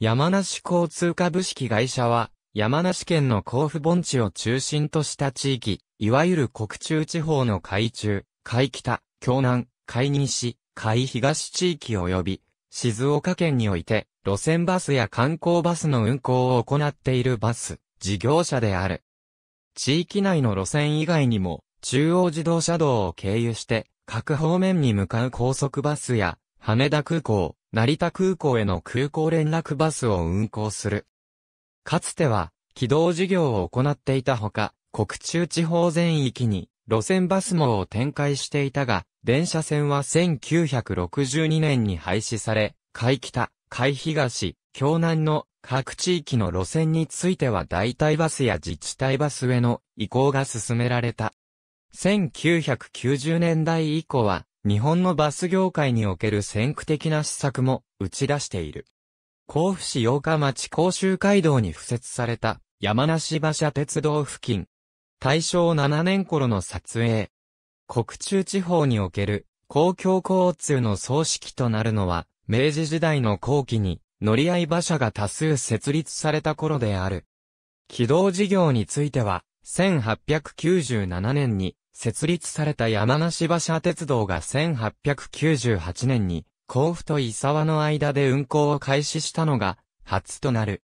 山梨交通株式会社は、山梨県の甲府盆地を中心とした地域、いわゆる国中地方の海中、海北、京南、海西、海東地域及び、静岡県において、路線バスや観光バスの運行を行っているバス、事業者である。地域内の路線以外にも、中央自動車道を経由して、各方面に向かう高速バスや、羽田空港、成田空港への空港連絡バスを運行する。かつては、軌道事業を行っていたほか、国中地方全域に路線バス網を展開していたが、電車線は1962年に廃止され、海北、海東、京南の各地域の路線については代替バスや自治体バスへの移行が進められた。1990年代以降は、日本のバス業界における先駆的な施策も打ち出している。甲府市八日町甲州街道に付設された山梨馬車鉄道付近。大正7年頃の撮影。国中地方における公共交通の葬式となるのは、明治時代の後期に乗り合い馬車が多数設立された頃である。軌道事業については、1897年に設立された山梨馬車鉄道が1898年に甲府と伊沢の間で運行を開始したのが初となる。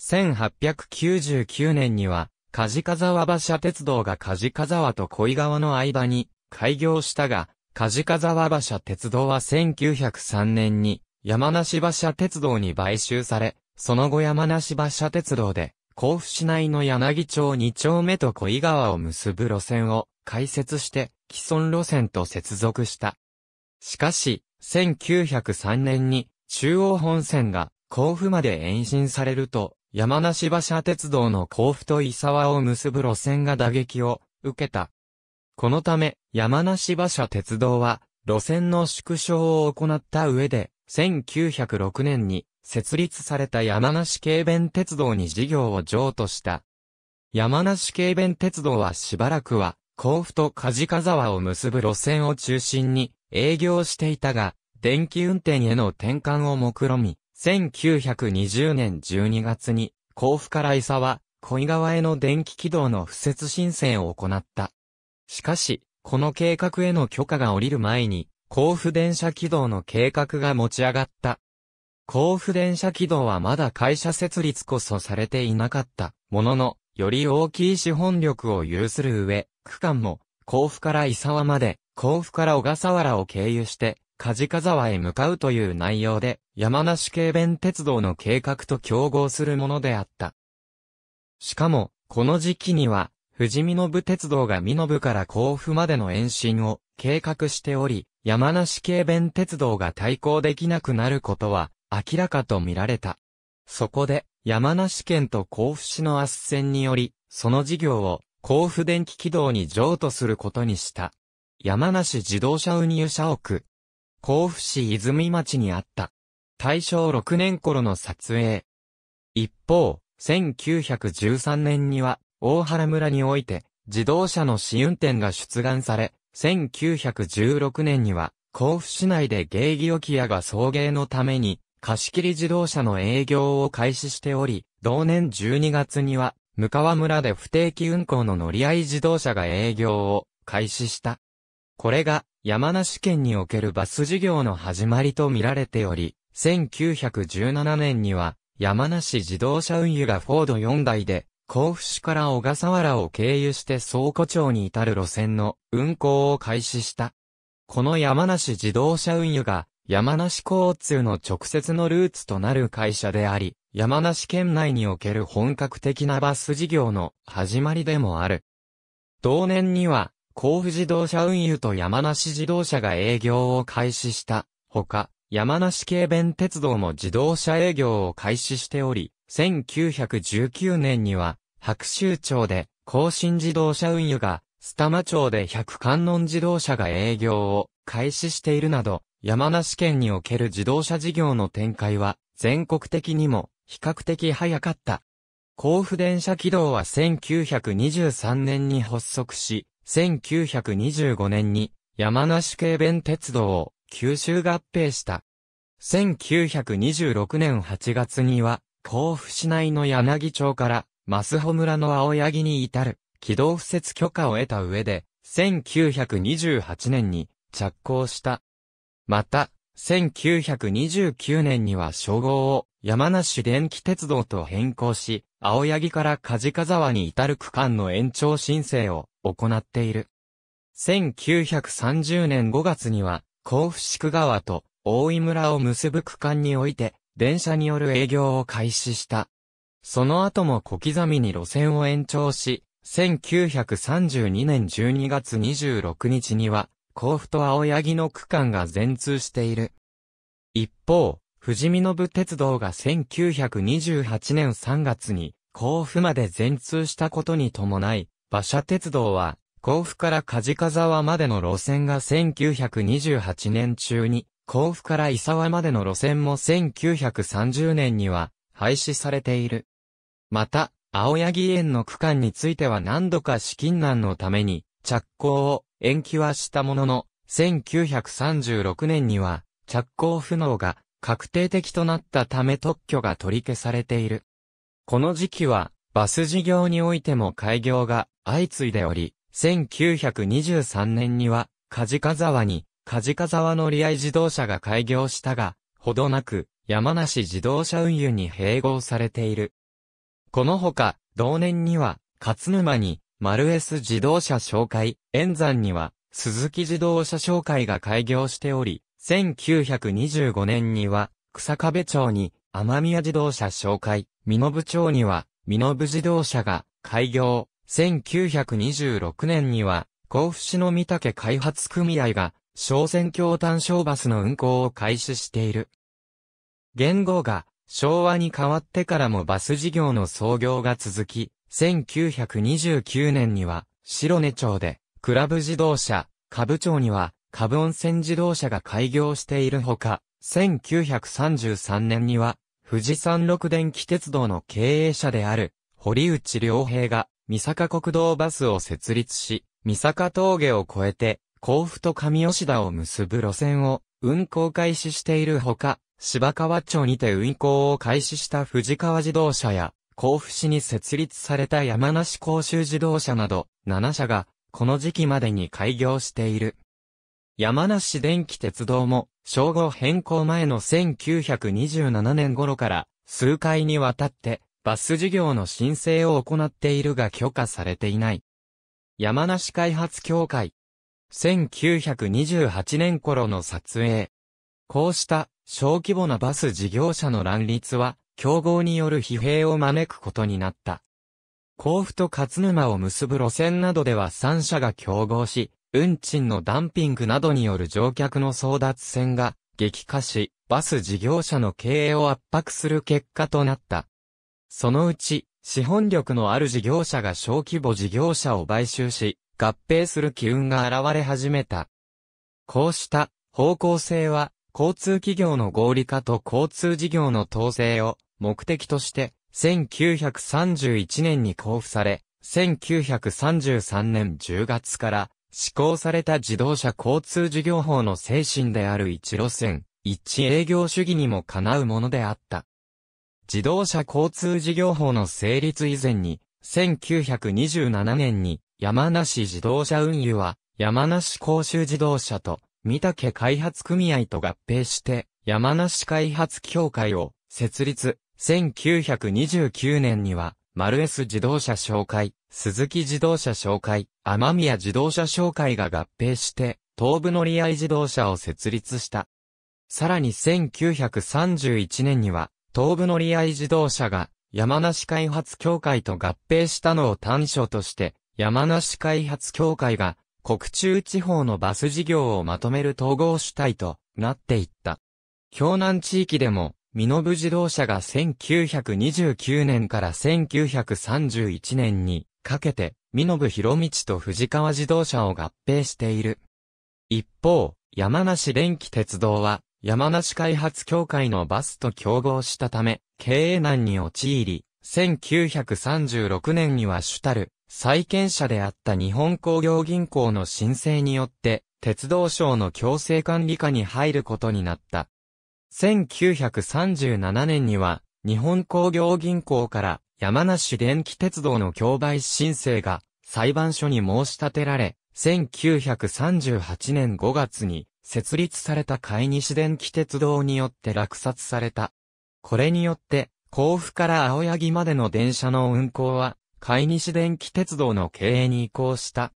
1899年には梶川馬車鉄道が梶川と小井川の間に開業したが、梶川馬車鉄道は1903年に山梨馬車鉄道に買収され、その後山梨馬車鉄道で甲府市内の柳町2丁目と小井川を結ぶ路線を開設して既存路線と接続した。しかし、1903年に中央本線が甲府まで延伸されると山梨馬車鉄道の甲府と伊沢を結ぶ路線が打撃を受けた。このため、山梨馬車鉄道は、路線の縮小を行った上で、1906年に設立された山梨軽便鉄道に事業を譲渡した。山梨軽便鉄道はしばらくは、甲府と梶川を結ぶ路線を中心に営業していたが、電気運転への転換を目論み、1920年12月に、甲府から伊沢、小井川への電気軌道の敷設申請を行った。しかし、この計画への許可が下りる前に、甲府電車軌道の計画が持ち上がった。甲府電車軌道はまだ会社設立こそされていなかったものの、より大きい資本力を有する上、区間も、甲府から伊沢まで、甲府から小笠原を経由して、梶川へ向かうという内容で、山梨軽便鉄道の計画と競合するものであった。しかも、この時期には、富士見延鉄道が見延から甲府までの延伸を計画しており、山梨軽便鉄道が対抗できなくなることは明らかと見られた。そこで、山梨県と甲府市の斡旋により、その事業を甲府電気軌道に譲渡することにした。山梨自動車運輸社屋。甲府市泉町にあった。大正6年頃の撮影。一方、1913年には、大原村において、自動車の試運転が出願され、1916年には、甲府市内で芸妓置屋が送迎のために、貸切自動車の営業を開始しており、同年12月には、向川村で不定期運行の乗り合い自動車が営業を開始した。これが山梨県におけるバス事業の始まりと見られており、1917年には山梨自動車運輸がフォード4台で甲府市から小笠原を経由して倉庫町に至る路線の運行を開始した。この山梨自動車運輸が山梨交通の直接のルーツとなる会社であり、山梨県内における本格的なバス事業の始まりでもある。同年には甲府自動車運輸と山梨自動車が営業を開始した。ほか、山梨軽便鉄道も自動車営業を開始しており、1919年には、白州町で、甲信自動車運輸が、スタマ町で百観音自動車が営業を開始しているなど、山梨県における自動車事業の展開は、全国的にも、比較的早かった。甲府電車軌道は1923年に発足し、1925年に山梨軽便鉄道を九州合併した。1926年8月には、甲府市内の柳町から、増穂村の青柳に至る、軌道敷設許可を得た上で、1928年に着工した。また、1929年には称号を山梨電気鉄道と変更し、青柳から梶川沢に至る区間の延長申請を行っている。1930年5月には、甲府宿川と大井村を結ぶ区間において、電車による営業を開始した。その後も小刻みに路線を延長し、1932年12月26日には、甲府と青柳の区間が全通している。一方、富士見信鉄道が1928年3月に甲府まで全通したことに伴い、馬車鉄道は甲府から梶川沢までの路線が1928年中に、甲府から伊沢までの路線も1930年には廃止されている。また、青柳園の区間については何度か資金難のために着工を延期はしたものの、1936年には着工不能が確定的となったため特許が取り消されている。この時期は、バス事業においても開業が相次いでおり、1923年には、梶川沢に、梶川沢乗り合い自動車が開業したが、ほどなく、山梨自動車運輸に併合されている。このほか、同年には、勝沼に、丸 S 自動車紹介、円山には、鈴木自動車紹介が開業しており、1925年には、草壁町に、天宮自動車紹介、美濃町には、美濃自動車が開業。1926年には、甲府市の三竹開発組合が、小線橋単小バスの運行を開始している。言語が昭和に変わってからもバス事業の創業が続き、1929年には白根町でクラブ自動車、株町には株温泉自動車が開業しているほか、1933年には、富士山六電気鉄道の経営者である、堀内良平が、三坂国道バスを設立し、三坂峠を越えて、甲府と上吉田を結ぶ路線を運行開始しているほか、芝川町にて運行を開始した富士川自動車や、甲府市に設立された山梨甲州自動車など、7社が、この時期までに開業している。山梨電気鉄道も、称号変更前の1927年頃から、数回にわたって、バス事業の申請を行っているが許可されていない。山梨開発協会。1928年頃の撮影。こうした小規模なバス事業者の乱立は、競合による疲弊を招くことになった。甲府と勝沼を結ぶ路線などでは3社が競合し、運賃のダンピングなどによる乗客の争奪戦が激化し、バス事業者の経営を圧迫する結果となった。そのうち、資本力のある事業者が小規模事業者を買収し、合併する機運が現れ始めた。こうした方向性は、交通企業の合理化と交通事業の統制を目的として、1931年に交付され、1933年10月から施行された自動車交通事業法の精神である一路線、一営業主義にもかなうものであった。自動車交通事業法の成立以前に、1927年に山梨自動車運輸は山梨甲州自動車と三竹開発組合と合併して山梨開発協会を設立。1929年には丸 S 自動車紹介、鈴木自動車紹介、天宮自動車紹介が合併して、東部乗り合い自動車を設立した。さらに1931年には、東部乗り合い自動車が山梨開発協会と合併したのを短所として、山梨開発協会が国中地方のバス事業をまとめる統合主体となっていった。京南地域でもミノブ自動車が1929年から1931年にかけて、ミノブ広道と藤川自動車を合併している。一方、山梨電気鉄道は、山梨開発協会のバスと競合したため、経営難に陥り、1936年には主たる、債権者であった日本工業銀行の申請によって、鉄道省の強制管理下に入ることになった。1937年には、日本工業銀行から山梨電気鉄道の競売申請が裁判所に申し立てられ、1938年5月に設立された海西電気鉄道によって落札された。これによって、甲府から青柳までの電車の運行は、海西電気鉄道の経営に移行した。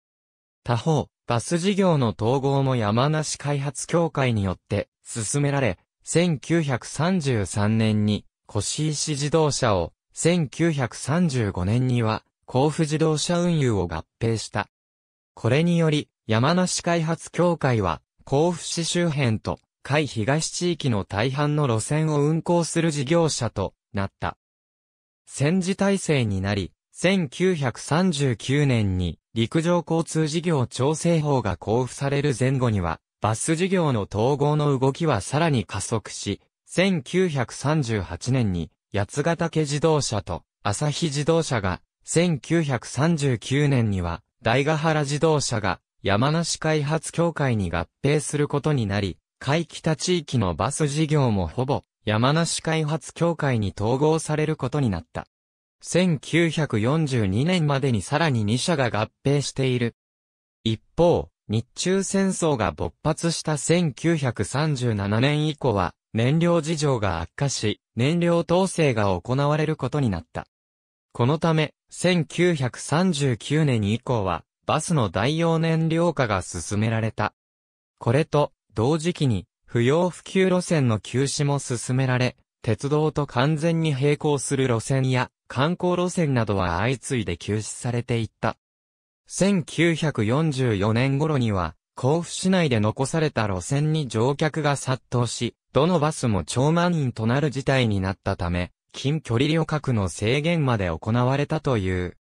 他方、バス事業の統合も山梨開発協会によって進められ、1933年に越石自動車を、1935年には甲府自動車運輸を合併した。これにより、山梨開発協会は、甲府市周辺と、海東地域の大半の路線を運行する事業者となった。戦時体制になり、1939年に陸上交通事業調整法が交付される前後には、バス事業の統合の動きはさらに加速し、1938年に八ヶ岳自動車と朝日自動車が、1939年には大ヶ原自動車が山梨開発協会に合併することになり、海北地域のバス事業もほぼ山梨開発協会に統合されることになった。1942年までにさらに2社が合併している。一方、日中戦争が勃発した1937年以降は、燃料事情が悪化し、燃料統制が行われることになった。このため、1939年以降は、バスの代用燃料化が進められた。これと、同時期に、不要不急路線の休止も進められ、鉄道と完全に並行する路線や、観光路線などは相次いで休止されていった。1944年頃には、甲府市内で残された路線に乗客が殺到し、どのバスも超満員となる事態になったため、近距離旅客の制限まで行われたという。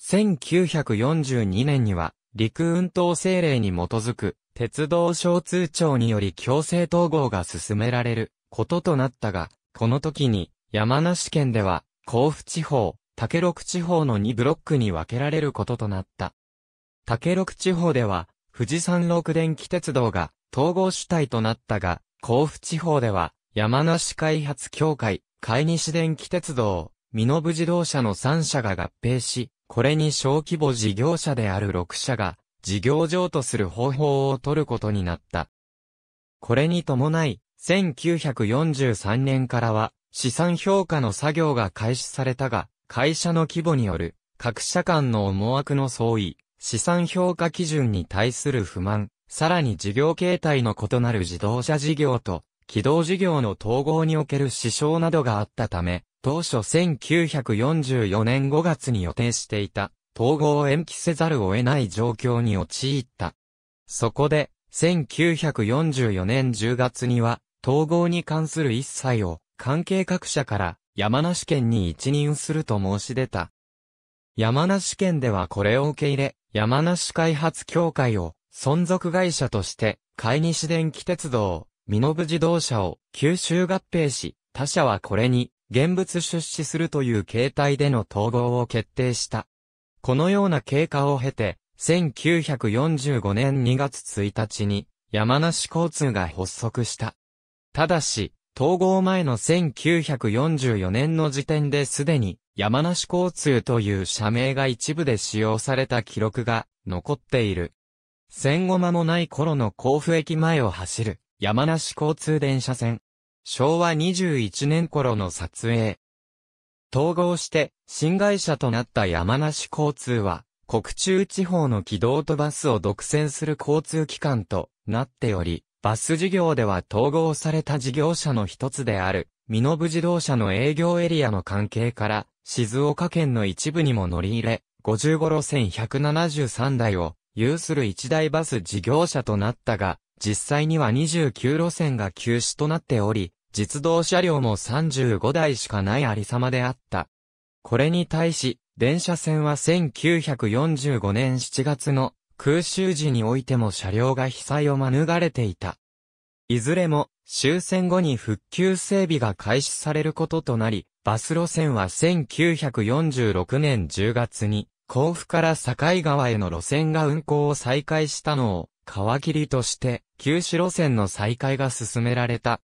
1942年には、陸運統制令に基づく、鉄道交通庁により強制統合が進められることとなったが、この時に、山梨県では、甲府地方、竹六地方の2ブロックに分けられることとなった。竹六地方では、富士山六電気鉄道が統合主体となったが、甲府地方では、山梨開発協会、海西電気鉄道、美濃部自動車の3社が合併し、これに小規模事業者である6社が、事業上とする方法を取ることになった。これに伴い、1943年からは、資産評価の作業が開始されたが、会社の規模による各社間の思惑の相違、資産評価基準に対する不満、さらに事業形態の異なる自動車事業と軌道事業の統合における支障などがあったため、当初1944年5月に予定していた統合を延期せざるを得ない状況に陥った。そこで、1944年10月には、統合に関する一切を関係各社から山梨県に一任すると申し出た。山梨県ではこれを受け入れ、山梨開発協会を存続会社として、海西電気鉄道、美濃部自動車を吸収合併し、他社はこれに現物出資するという形態での統合を決定した。このような経過を経て、1945年2月1日に山梨交通が発足した。ただし、統合前の1944年の時点ですでに山梨交通という社名が一部で使用された記録が残っている。戦後間もない頃の甲府駅前を走る山梨交通電車線。昭和21年頃の撮影。統合して新会社となった山梨交通は国中地方の軌道とバスを独占する交通機関となっており、バス事業では統合された事業者の一つである、ミノブ自動車の営業エリアの関係から、静岡県の一部にも乗り入れ、55路線173台を有する一大バス事業者となったが、実際には29路線が休止となっており、実動車両も35台しかないありさまであった。これに対し、電車線は1945年7月の空襲時においても車両が被災を免れていた。いずれも終戦後に復旧整備が開始されることとなり、バス路線は1946年10月に甲府から境川への路線が運行を再開したのを皮切りとして、九州路線の再開が進められた。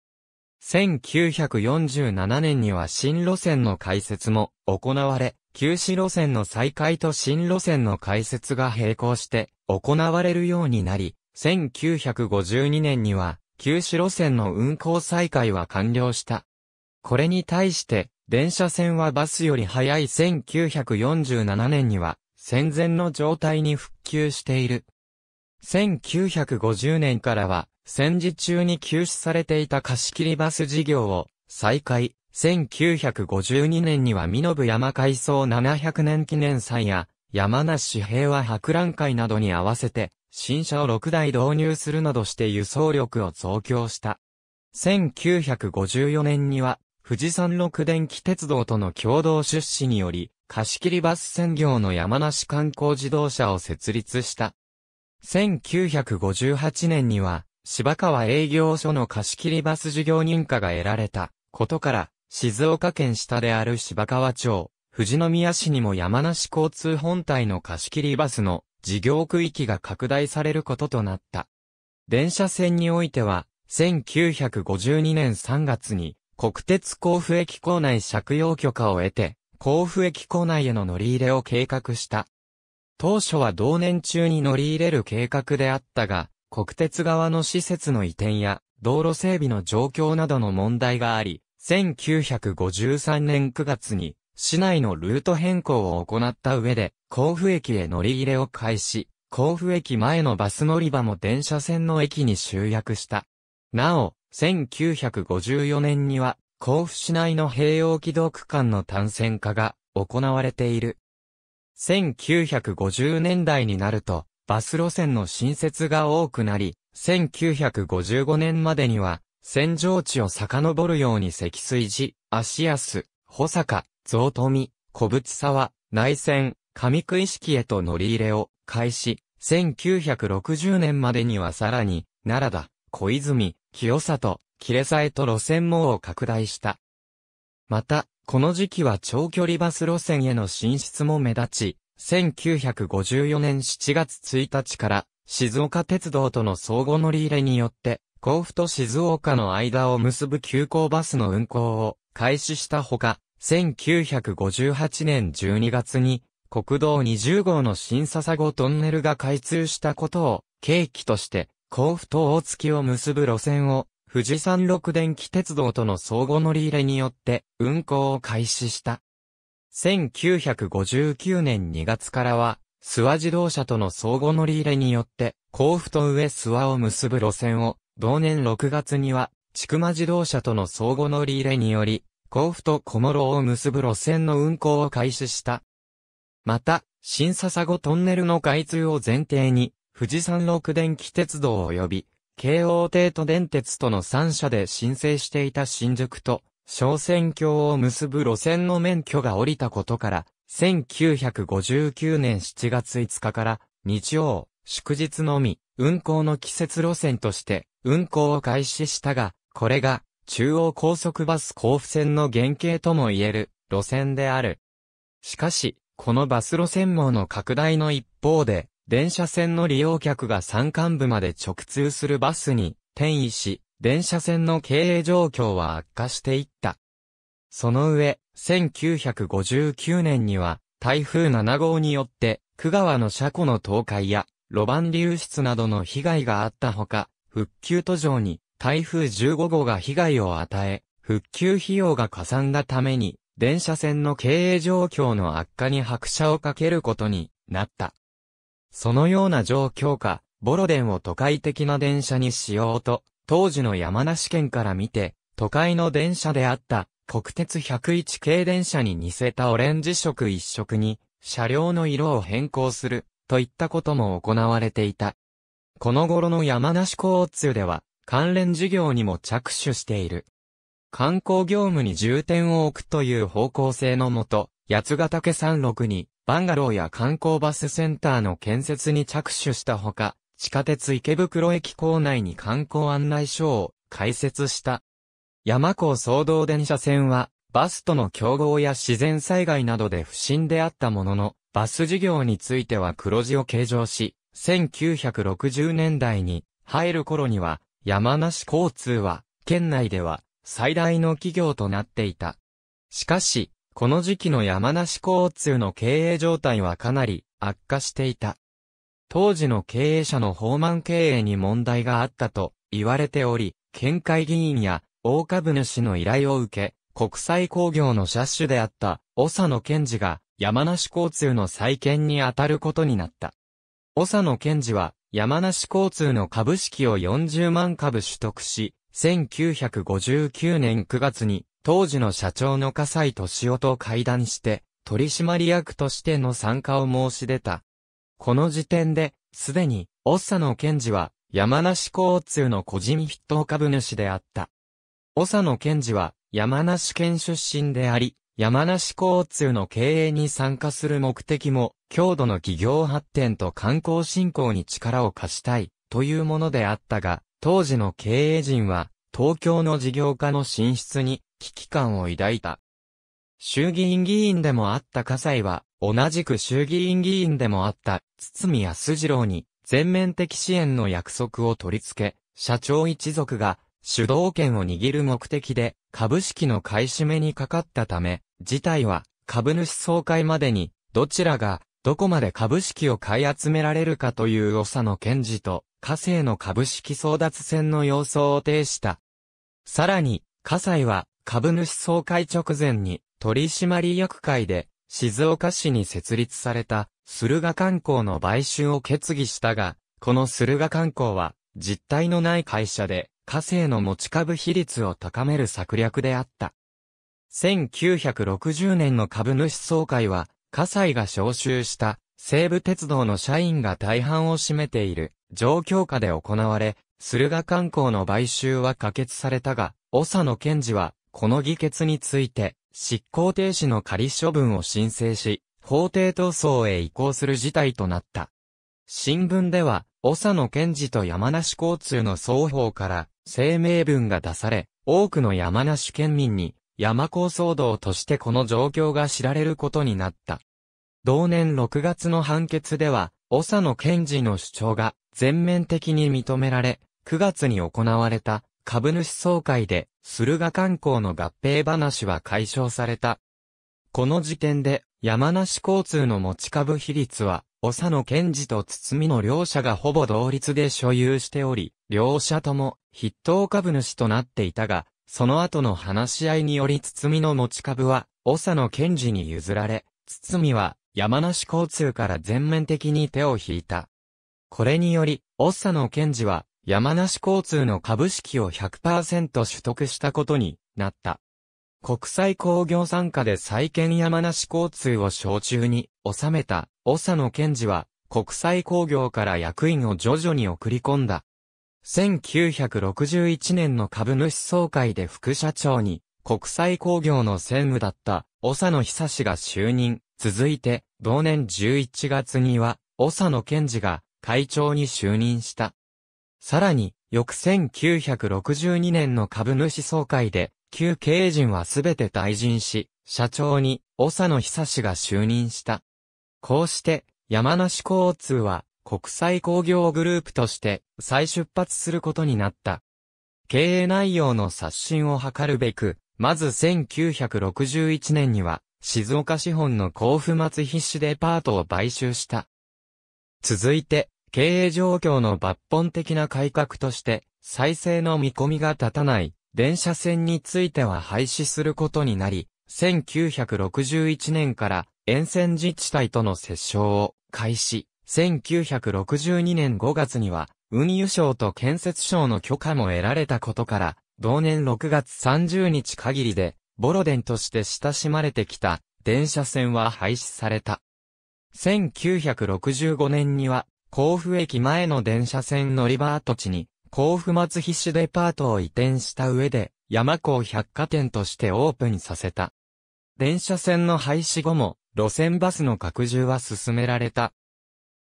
1947年には新路線の開設も行われ、旧市路線の再開と新路線の開設が並行して行われるようになり、1952年には旧市路線の運行再開は完了した。これに対して、電車線はバスより早い1947年には戦前の状態に復旧している。1950年からは戦時中に休止されていた貸し切りバス事業を再開。1952年には美濃山改装700年記念祭や山梨平和博覧会などに合わせて新車を6台導入するなどして輸送力を増強した。1954年には富士山六電気鉄道との共同出資により貸切バス専業の山梨観光自動車を設立した。1958年には芝川営業所の貸切バス事業認可が得られたことから、静岡県下である芝川町、富士宮市にも山梨交通本体の貸し切りバスの事業区域が拡大されることとなった。電車線においては、1952年3月に国鉄甲府駅構内借用許可を得て、甲府駅構内への乗り入れを計画した。当初は同年中に乗り入れる計画であったが、国鉄側の施設の移転や道路整備の状況などの問題があり、1953年9月に市内のルート変更を行った上で甲府駅へ乗り入れを開始、甲府駅前のバス乗り場も電車線の駅に集約した。なお、1954年には甲府市内の平洋軌道区間の単線化が行われている。1950年代になると、バス路線の新設が多くなり、1955年までには、線上地を遡るように積水寺、足安、保坂、増富、小淵沢、内線、上食式へと乗り入れを開始、1960年までにはさらに、奈良田、小泉、清里、切れさえと路線網を拡大した。また、この時期は長距離バス路線への進出も目立ち、1954年7月1日から静岡鉄道との相互乗り入れによって、甲府と静岡の間を結ぶ急行バスの運行を開始したほか、1958年12月に国道20号の新笹子トンネルが開通したことを契機として甲府と大月を結ぶ路線を富士山六電気鉄道との相互乗り入れによって運行を開始した。1959年2月からは、諏訪自動車との相互乗り入れによって、甲府と上諏訪を結ぶ路線を、同年6月には、千曲自動車との相互乗り入れにより、甲府と小諸を結ぶ路線の運行を開始した。また、新笹子トンネルの開通を前提に、富士山六電気鉄道及び、京王帝都電鉄との3社で申請していた新宿と小仙橋を結ぶ路線の免許が下りたことから、1959年7月5日から日曜、祝日のみ、運行の季節路線として運行を開始したが、これが中央高速バス交付線の原型とも言える路線である。しかし、このバス路線網の拡大の一方で、電車線の利用客が山間部まで直通するバスに転移し、電車線の経営状況は悪化していった。その上、1959年には、台風7号によって、区川の車庫の倒壊や、路盤流出などの被害があったほか、復旧途上に台風15号が被害を与え、復旧費用がかさんだために、電車線の経営状況の悪化に拍車をかけることになった。そのような状況下、ボロ電を都会的な電車にしようと、当時の山梨県から見て、都会の電車であった国鉄101系電車に似せたオレンジ色一色に車両の色を変更するといったことも行われていた。この頃の山梨交通では関連事業にも着手している。観光業務に重点を置くという方向性のもと、八ヶ岳山麓にバンガローや観光バスセンターの建設に着手したほか、地下鉄池袋駅構内に観光案内所を開設した。山港総動電車線は、バスとの競合や自然災害などで不審であったものの、バス事業については黒字を計上し、1960年代に入る頃には、山梨交通は、県内では、最大の企業となっていた。しかし、この時期の山梨交通の経営状態はかなり悪化していた。当時の経営者の放満経営に問題があったと言われており、県会議員や大株主の依頼を受け、国際工業の車種であった長野健治が山梨交通の再建に当たることになった。長野健治は山梨交通の株式を40万株取得し、1959年9月に当時の社長の笠井敏夫と会談して取締役としての参加を申し出た。この時点で、すでに、長野健治は山梨交通の個人筆頭株主であった。長野健治は山梨県出身であり、山梨交通の経営に参加する目的も、郷土の企業発展と観光振興に力を貸したい、というものであったが、当時の経営陣は、東京の事業家の進出に危機感を抱いた。衆議院議員でもあった葛西は、同じく衆議院議員でもあった堤康次郎に全面的支援の約束を取り付け、社長一族が主導権を握る目的で株式の買い占めにかかったため、事態は株主総会までにどちらがどこまで株式を買い集められるかという長野検事と火星の株式争奪戦の様相を呈した。さらに、火災は株主総会直前に取締役会で静岡市に設立された駿河観光の買収を決議したが、この駿河観光は実体のない会社で火星の持ち株比率を高める策略であった。1960年の株主総会は、火災が招集した西武鉄道の社員が大半を占めている状況下で行われ、駿河観光の買収は可決されたが、長野健治は、この議決について、執行停止の仮処分を申請し、法廷闘争へ移行する事態となった。新聞では、長野健治と山梨交通の双方から声明文が出され、多くの山梨県民に山高騒動としてこの状況が知られることになった。同年6月の判決では、長野健治の主張が全面的に認められ、9月に行われた株主総会で、駿河観光の合併話は解消された。この時点で、山梨交通の持ち株比率は、長野健治と堤の両者がほぼ同率で所有しており、両者とも筆頭株主となっていたが、その後の話し合いにより堤の持ち株は、長野健治に譲られ、堤は山梨交通から全面的に手を引いた。これにより、長野健治は山梨交通の株式を100%取得したことになった。国際工業参加で再建山梨交通を小中に収めた、長野健治は、国際工業から役員を徐々に送り込んだ。1961年の株主総会で副社長に、国際工業の専務だった、長野久志が就任。続いて、同年11月には、長野健治が会長に就任した。さらに、翌1962年の株主総会で、旧経営陣はすべて退陣し、社長に、長野久志が就任した。こうして、山梨交通は、国際工業グループとして再出発することになった。経営内容の刷新を図るべく、まず1961年には、静岡資本の甲府松必死デパートを買収した。続いて、経営状況の抜本的な改革として、再生の見込みが立たない電車線については廃止することになり、1961年から沿線自治体との折衝を開始。1962年5月には、運輸省と建設省の許可も得られたことから、同年6月30日限りで、ボロデンとして親しまれてきた電車線は廃止された。1965年には、甲府駅前の電車線乗り場跡地に、甲府松必死デパートを移転した上で、山港百貨店としてオープンさせた。電車線の廃止後も、路線バスの拡充は進められた。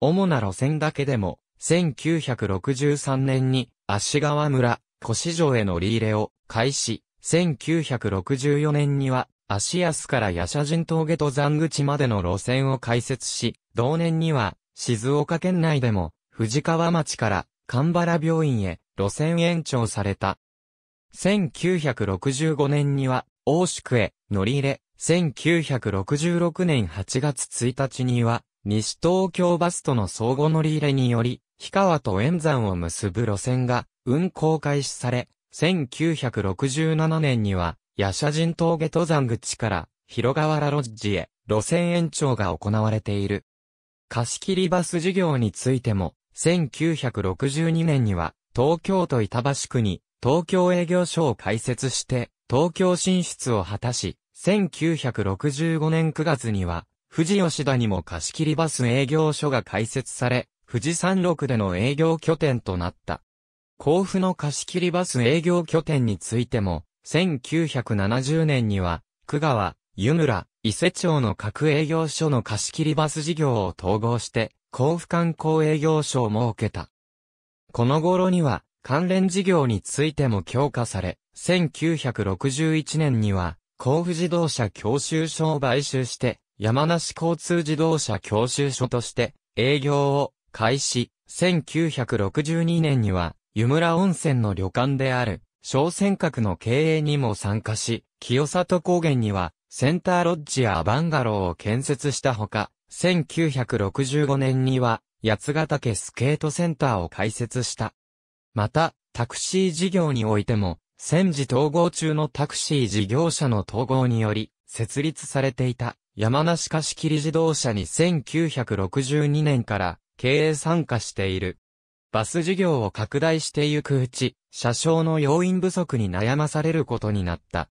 主な路線だけでも、1963年に、足川村、越城へのリーレを開始。1964年には、足安から八社人峠登山口までの路線を開設し、同年には、静岡県内でも、藤川町から神原病院へ路線延長された。1965年には、大宿へ乗り入れ、1966年8月1日には、西東京バスとの相互乗り入れにより、氷川と円山を結ぶ路線が運行開始され、1967年には、ヤシャ人峠登山口から広川原ロッジへ路線延長が行われている。貸切バス事業についても、1962年には東京都板橋区に東京営業所を開設して東京進出を果たし、1965年9月には富士吉田にも貸し切りバス営業所が開設され、富士山麓での営業拠点となった。甲府の貸し切りバス営業拠点についても、1970年には、久川、湯村、伊勢町の各営業所の貸し切りバス事業を統合して、甲府観光営業所を設けた。この頃には、関連事業についても強化され、1961年には、甲府自動車教習所を買収して、山梨交通自動車教習所として、営業を開始。1962年には、湯村温泉の旅館である、小尖閣の経営にも参加し、清里高原には、センターロッジやバンガローを建設したほか、1965年には、八ヶ岳スケートセンターを開設した。また、タクシー事業においても、戦時統合中のタクシー事業者の統合により、設立されていた山梨貸切自動車に1962年から経営参加している。バス事業を拡大してゆくうち、車掌の要員不足に悩まされることになった。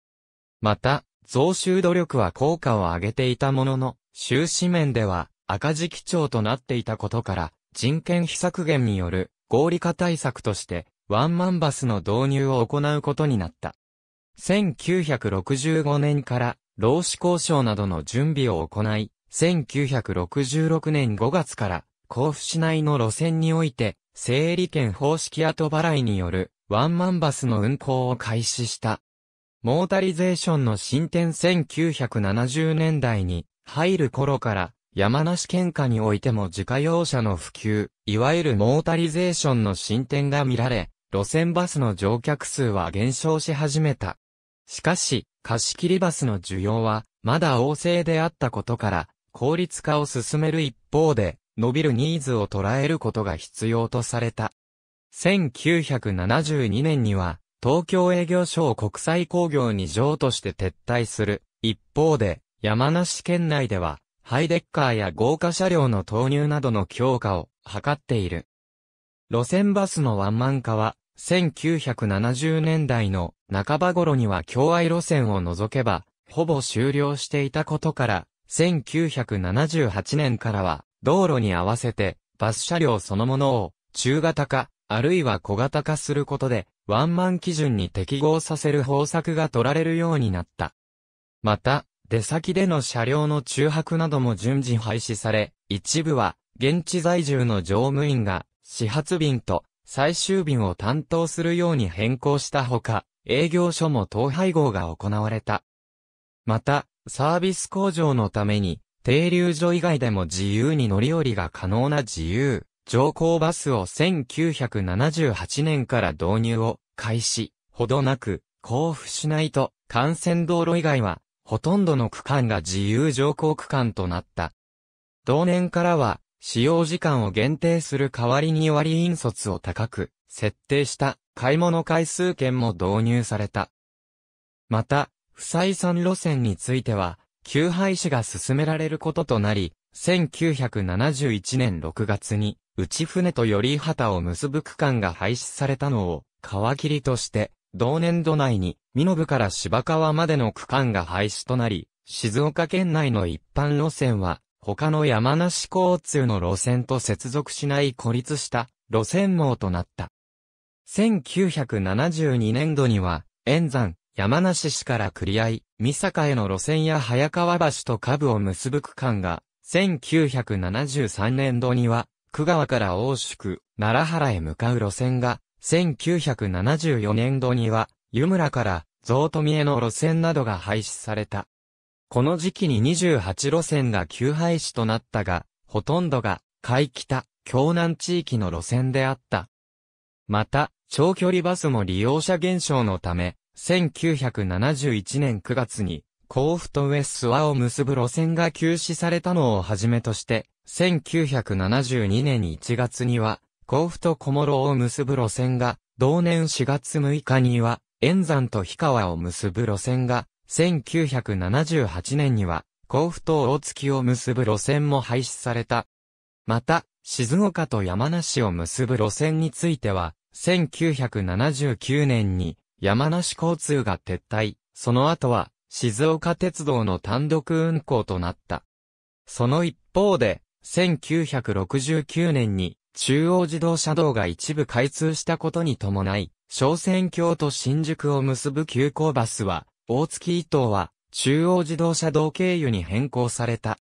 また、増収努力は効果を上げていたものの、収支面では赤字基調となっていたことから、人件費削減による合理化対策としてワンマンバスの導入を行うことになった。1965年から労使交渉などの準備を行い、1966年5月から甲府市内の路線において整理券方式後払いによるワンマンバスの運行を開始した。モータリゼーションの進展1970年代に入る頃から山梨県下においても自家用車の普及、いわゆるモータリゼーションの進展が見られ、路線バスの乗客数は減少し始めた。しかし、貸切バスの需要はまだ旺盛であったことから、効率化を進める一方で、伸びるニーズを捉えることが必要とされた。1972年には、東京営業所を国際工業に譲として撤退する。一方で、山梨県内では、ハイデッカーや豪華車両の投入などの強化を図っている。路線バスのワンマン化は、1970年代の半ば頃には共愛路線を除けば、ほぼ終了していたことから、1978年からは、道路に合わせて、バス車両そのものを、中型化、あるいは小型化することで、ワンマン基準に適合させる方策が取られるようになった。また、出先での車両の中泊なども順次廃止され、一部は、現地在住の乗務員が、始発便と最終便を担当するように変更したほか、営業所も統廃合が行われた。また、サービス工場のために、停留所以外でも自由に乗り降りが可能な自由、乗降バスを1978年から導入を開始、ほどなく、甲府市内と幹線道路以外は、ほとんどの区間が自由乗降区間となった。同年からは、使用時間を限定する代わりに割引率を高く、設定した買い物回数券も導入された。また、不採算路線については、旧廃止が進められることとなり、1971年6月に、内船と寄り旗を結ぶ区間が廃止されたのを、皮切りとして、同年度内に、美濃部から芝川までの区間が廃止となり、静岡県内の一般路線は、他の山梨交通の路線と接続しない孤立した路線網となった。1972年度には、円山、山梨市から繰り合い、三坂への路線や早川橋と下部を結ぶ区間が、1973年度には、久川から大宿、奈良原へ向かう路線が、1974年度には、湯村から増富への路線などが廃止された。この時期に28路線が旧廃止となったが、ほとんどが、海北、京南地域の路線であった。また、長距離バスも利用者減少のため、1971年9月に、甲府とウエスワを結ぶ路線が休止されたのをはじめとして、1972年1月には、甲府と小諸を結ぶ路線が、同年4月6日には、円山と氷川を結ぶ路線が、1978年には、甲府と大月を結ぶ路線も廃止された。また、静岡と山梨を結ぶ路線については、1979年に山梨交通が撤退、その後は静岡鉄道の単独運行となった。その一方で、1969年に中央自動車道が一部開通したことに伴い、小仙橋と新宿を結ぶ急行バスは、大月伊東は中央自動車道経由に変更された。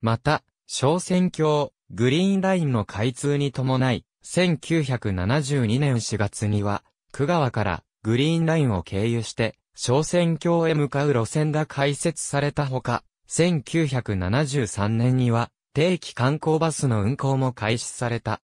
また、小仙橋、グリーンラインの開通に伴い、1972年4月には、久川からグリーンラインを経由して、小仙橋へ向かう路線が開設されたほか、1973年には、定期観光バスの運行も開始された。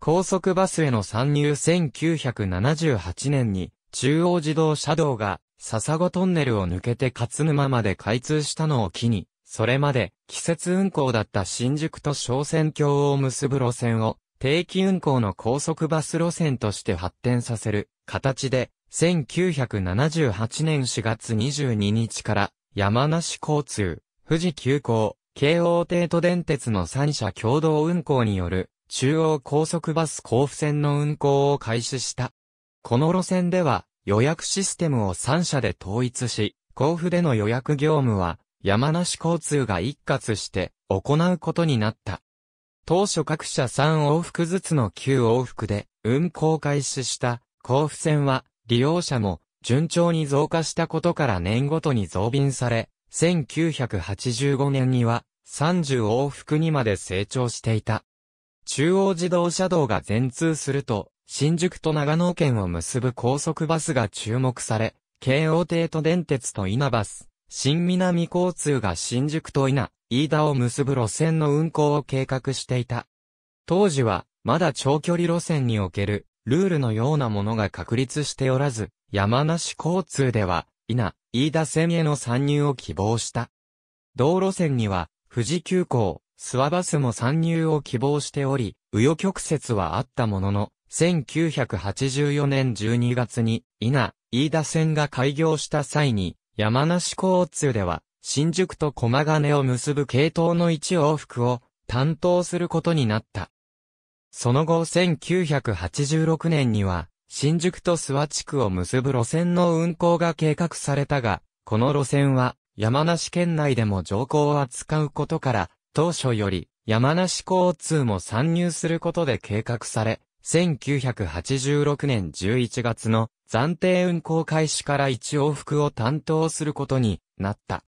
高速バスへの参入1978年に、中央自動車道が、笹子トンネルを抜けて勝沼まで開通したのを機に、それまで季節運行だった新宿と小仙橋を結ぶ路線を定期運行の高速バス路線として発展させる形で、1978年4月22日から山梨交通、富士急行、京王帝都電鉄の3社共同運行による中央高速バス甲府線の運行を開始した。この路線では予約システムを3社で統一し、甲府での予約業務は山梨交通が一括して行うことになった。当初各社3往復ずつの9往復で運行開始した甲府線は利用者も順調に増加したことから年ごとに増便され、1985年には30往復にまで成長していた。中央自動車道が全通すると、新宿と長野県を結ぶ高速バスが注目され、京王帝都電鉄と稲バス、新南交通が新宿と稲、飯田を結ぶ路線の運行を計画していた。当時は、まだ長距離路線における、ルールのようなものが確立しておらず、山梨交通では、稲、飯田線への参入を希望した。道路線には、富士急行、諏訪バスも参入を希望しており、右余曲折はあったものの、1984年12月に、稲、飯田線が開業した際に、山梨交通では、新宿と駒金を結ぶ系統の一往復を担当することになった。その後1986年には、新宿と諏訪地区を結ぶ路線の運行が計画されたが、この路線は山梨県内でも乗降を扱うことから、当初より山梨交通も参入することで計画され、1986年11月の暫定運行開始から一往復を担当することになった。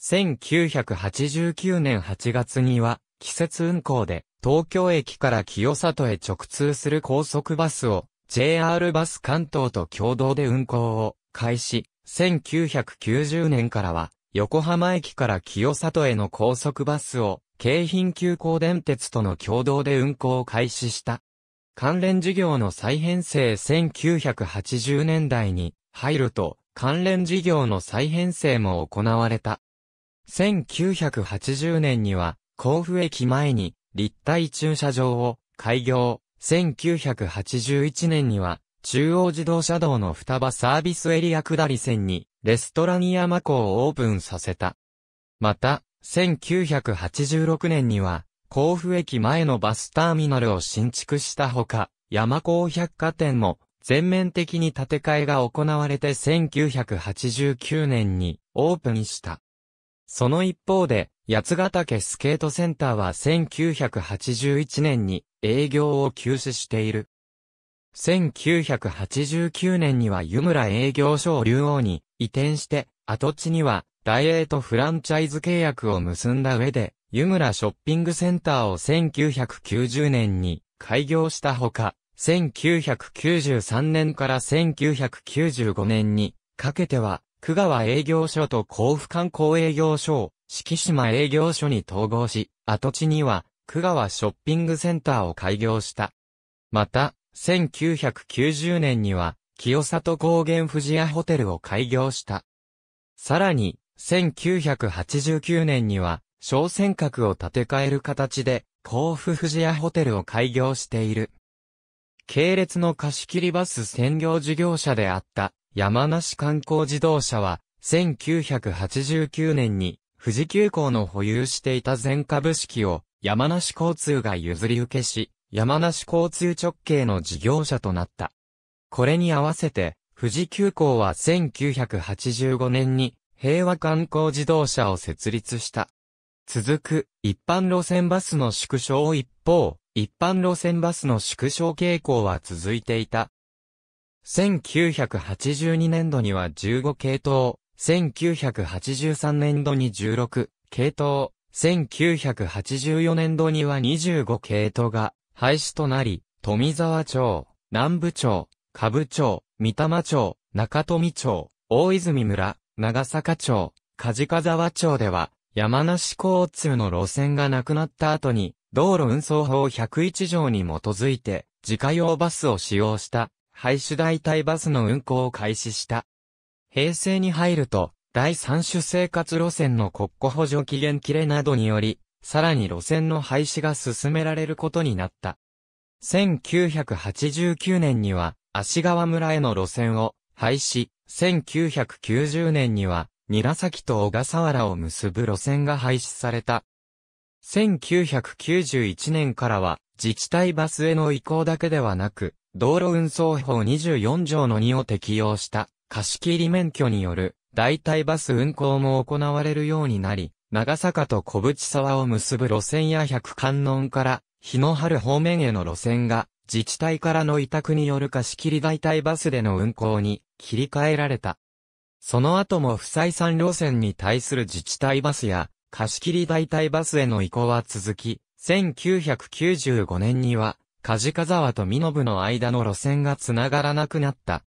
1989年8月には、季節運行で、東京駅から清里へ直通する高速バスを、JR バス関東と共同で運行を開始。1990年からは、横浜駅から清里への高速バスを、京浜急行電鉄との共同で運行を開始した。関連事業の再編成1980年代に入ると、関連事業の再編成も行われた。1980年には、甲府駅前に立体駐車場を開業。1981年には、中央自動車道の双葉サービスエリア下り線に、レストラニアマ湖をオープンさせた。また、1986年には、甲府駅前のバスターミナルを新築したほか、山港百貨店も全面的に建て替えが行われて1989年にオープンした。その一方で、八ヶ岳スケートセンターは1981年に営業を休止している。1989年には湯村営業所を竜王に移転して、跡地には大英とフランチャイズ契約を結んだ上で、湯村ショッピングセンターを1990年に開業したほか、1993年から1995年にかけては久川営業所と甲府観光営業所を四季島営業所に統合し、跡地には久川ショッピングセンターを開業した。また、1990年には、清里高原富士屋ホテルを開業した。さらに、1989年には、小尖閣を建て替える形で、甲府富士屋ホテルを開業している。系列の貸切バス専業事業者であった山梨観光自動車は、1989年に富士急行の保有していた全株式を山梨交通が譲り受けし、山梨交通直系の事業者となった。これに合わせて、富士急行は1985年に平和観光自動車を設立した。続く、一般路線バスの縮小一方、一般路線バスの縮小傾向は続いていた。1982年度には15系統、1983年度に16系統、1984年度には25系統が廃止となり、富沢町、南部町、下部町、三玉町、中富町、大泉村、長坂町、梶川沢町では、山梨交通の路線がなくなった後に、道路運送法101条に基づいて、自家用バスを使用した廃止代替バスの運行を開始した。平成に入ると、第三種生活路線の国庫補助期限切れなどにより、さらに路線の廃止が進められることになった。1989年には、足川村への路線を廃止、1990年には、韮崎と小笠原を結ぶ路線が廃止された。1991年からは、自治体バスへの移行だけではなく、道路運送法24条の2を適用した貸切免許による代替バス運行も行われるようになり、長坂と小淵沢を結ぶ路線や百観音から日の春方面への路線が自治体からの委託による貸切代替バスでの運行に切り替えられた。その後も不採算路線に対する自治体バスや貸切代替バスへの移行は続き、1995年には、梶川沢と美延の間の路線が繋がらなくなった。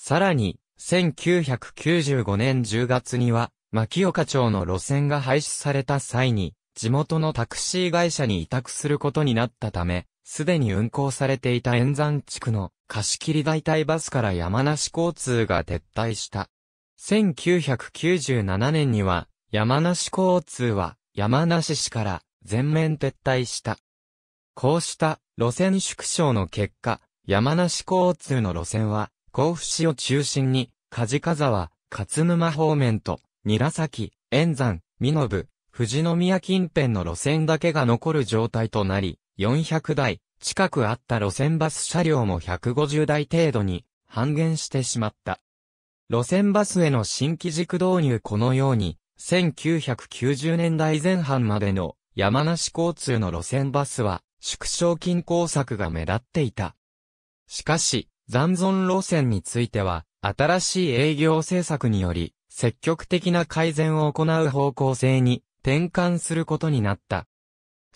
さらに、1995年10月には、牧岡町の路線が廃止された際に、地元のタクシー会社に委託することになったため、すでに運行されていた沿山地区の貸切代替バスから山梨交通が撤退した。1997年には、山梨交通は山梨市から全面撤退した。こうした路線縮小の結果、山梨交通の路線は甲府市を中心に、梶川沢、勝沼方面と、韮崎、円山、美延、富士宮近辺の路線だけが残る状態となり、400台近くあった路線バス車両も150台程度に半減してしまった。路線バスへの新規軸導入このように、1990年代前半までの山梨交通の路線バスは縮小均衡策が目立っていた。しかし、残存路線については、新しい営業政策により、積極的な改善を行う方向性に転換することになった。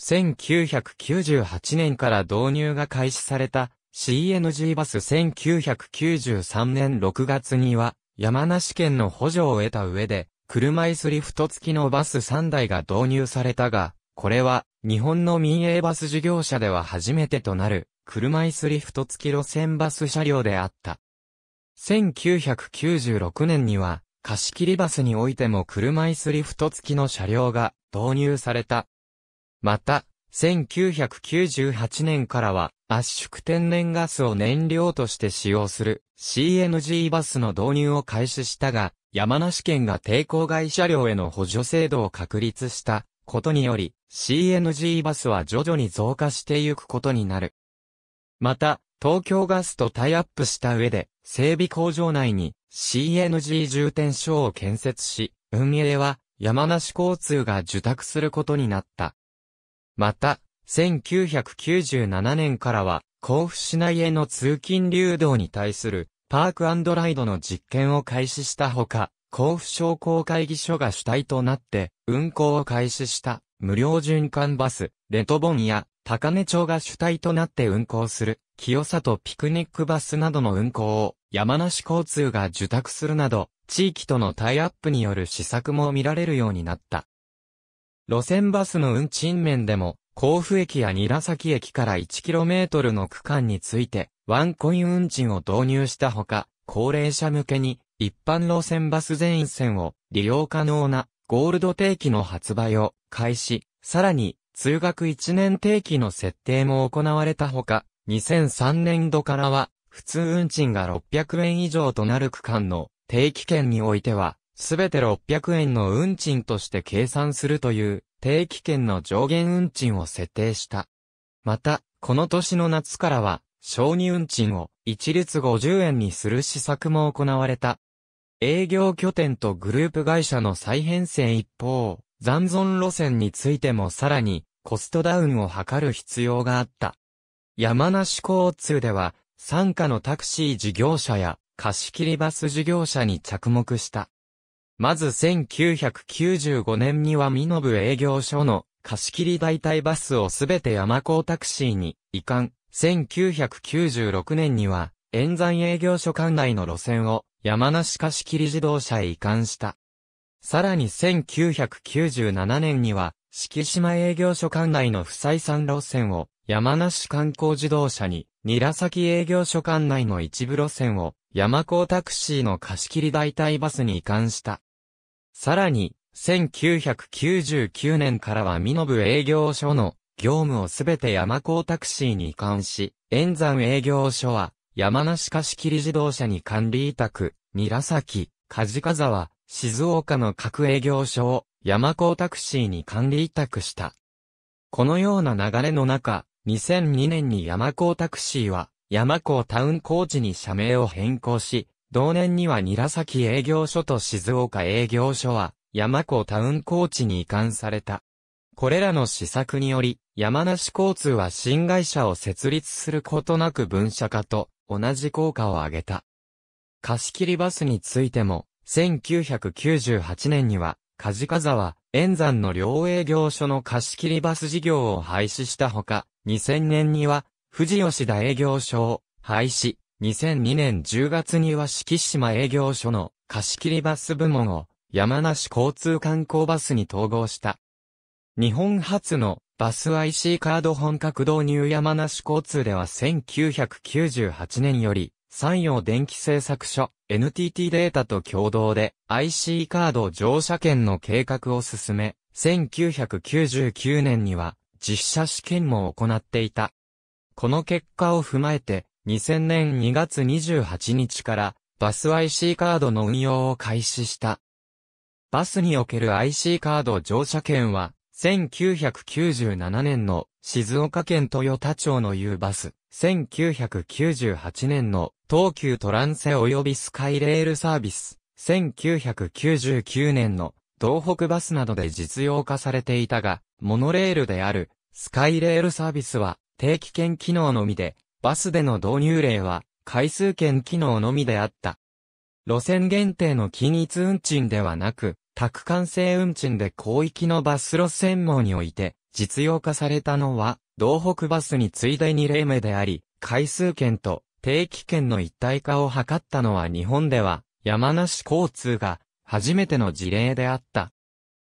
1998年から導入が開始された CNG バス1993年6月には山梨県の補助を得た上で車椅子リフト付きのバス3台が導入されたが、これは日本の民営バス事業者では初めてとなる車椅子リフト付き路線バス車両であった。1996年には貸切バスにおいても車椅子リフト付きの車両が導入された。また、1998年からは圧縮天然ガスを燃料として使用する CNG バスの導入を開始したが、山梨県が抵抗外車両への補助制度を確立したことにより、CNG バスは徐々に増加していくことになる。また、東京ガスとタイアップした上で、整備工場内に CNG 充填所を建設し、運営は山梨交通が受託することになった。また、1997年からは、甲府市内への通勤流動に対するパークライドの実験を開始したほか、甲府商工会議所が主体となって運行を開始した無料循環バス、レトボンや高根町が主体となって運行する清里ピクニックバスなどの運行を山梨交通が受託するなど、地域とのタイアップによる施策も見られるようになった。路線バスの運賃面でも、甲府駅や韮崎駅から 1km の区間について、ワンコイン運賃を導入したほか、高齢者向けに、一般路線バス全線を利用可能なゴールド定期の発売を開始、さらに、通学1年定期の設定も行われたほか、2003年度からは、普通運賃が600円以上となる区間の定期券においては、すべて600円の運賃として計算するという定期券の上限運賃を設定した。また、この年の夏からは、小児運賃を一律50円にする施策も行われた。営業拠点とグループ会社の再編成一方、残存路線についてもさらにコストダウンを図る必要があった。山梨交通では、参加のタクシー事業者や貸切バス事業者に着目した。まず1995年にはミノブ営業所の貸切代替バスをすべて山高タクシーに移管。1996年には、沿山営業所管内の路線を山梨貸切自動車へ移管した。さらに1997年には、敷島営業所管内の不採算路線を山梨観光自動車に、韮崎営業所管内の一部路線を山高タクシーの貸切代替バスに移管した。さらに、1999年からはミノブ営業所の業務をすべて山高タクシーに移管し、円山営業所は山梨貸切自動車に管理委託、韮崎、梶川沢、静岡の各営業所を山高タクシーに管理委託した。このような流れの中、2002年に山高タクシーは山高タウンコーチに社名を変更し、同年には韮崎営業所と静岡営業所は山高タウンコーチに移管された。これらの施策により、山梨交通は新会社を設立することなく分社化と同じ効果を上げた。貸切バスについても、1998年には、梶川沢、円山の両営業所の貸切バス事業を廃止したほか、2000年には、富士吉田営業所を廃止、2002年10月には四季島営業所の貸切バス部門を山梨交通観光バスに統合した。日本初のバス IC カード本格導入山梨交通では1998年より山陽電気製作所 NTT データと共同で IC カード乗車券の計画を進め、1999年には実車試験も行っていた。この結果を踏まえて2000年2月28日からバス IC カードの運用を開始した。バスにおける IC カード乗車券は1997年の静岡県豊田町の U バス、1998年の東急トランセ及びスカイレールサービス、1999年の東北バスなどで実用化されていたが、モノレールであるスカイレールサービスは定期券機能のみで、バスでの導入例は、回数券機能のみであった。路線限定の均一運賃ではなく、宅間性運賃で広域のバス路線網において、実用化されたのは、道北バスに次いで2例目であり、回数券と定期券の一体化を図ったのは日本では、山梨交通が初めての事例であった。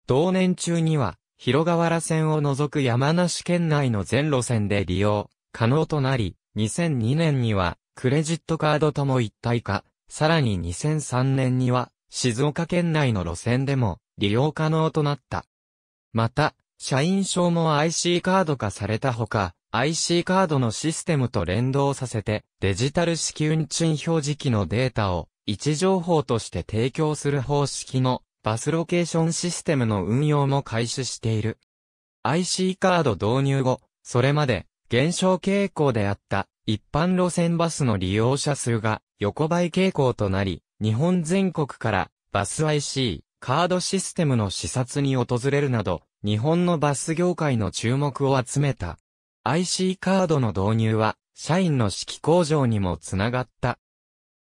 同年中には、広川原線を除く山梨県内の全路線で利用可能となり、2002年には、クレジットカードとも一体化、さらに2003年には、静岡県内の路線でも利用可能となった。また、社員証も IC カード化されたほか、IC カードのシステムと連動させて、デジタル式運賃表示器のデータを位置情報として提供する方式のバスロケーションシステムの運用も開始している。IC カード導入後、それまで減少傾向であった一般路線バスの利用者数が横ばい傾向となり、日本全国からバス IC、カードシステムの視察に訪れるなど、日本のバス業界の注目を集めた。IC カードの導入は、社員の式工場にもつながった。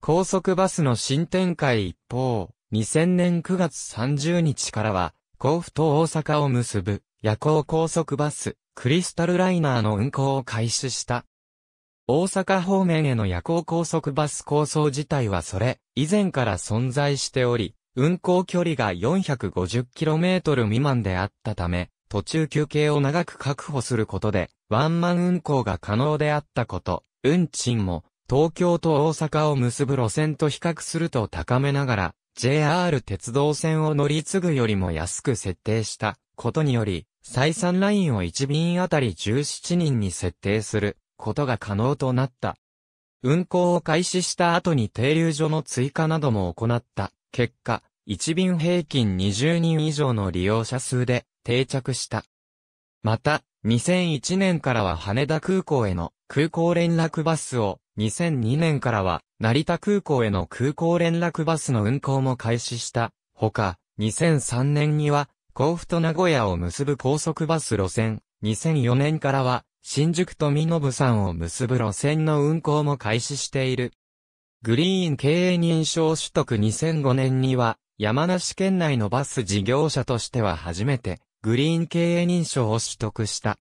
高速バスの新展開一方、2000年9月30日からは、甲府と大阪を結ぶ夜行高速バス、クリスタルライナーの運行を開始した。大阪方面への夜行高速バス構想自体はそれ、以前から存在しており、運行距離が 450km 未満であったため、途中休憩を長く確保することで、ワンマン運行が可能であったこと、運賃も、東京と大阪を結ぶ路線と比較すると高めながら、JR 鉄道線を乗り継ぐよりも安く設定したことにより、採算ラインを1便あたり17人に設定することが可能となった。運行を開始した後に停留所の追加なども行った結果、1便平均20人以上の利用者数で定着した。また、2001年からは羽田空港への空港連絡バスを、2002年からは成田空港への空港連絡バスの運行も開始した。ほか、2003年には甲府と名古屋を結ぶ高速バス路線、2004年からは新宿と身延山を結ぶ路線の運行も開始している。グリーン経営認証取得2005年には山梨県内のバス事業者としては初めてグリーン経営認証を取得した。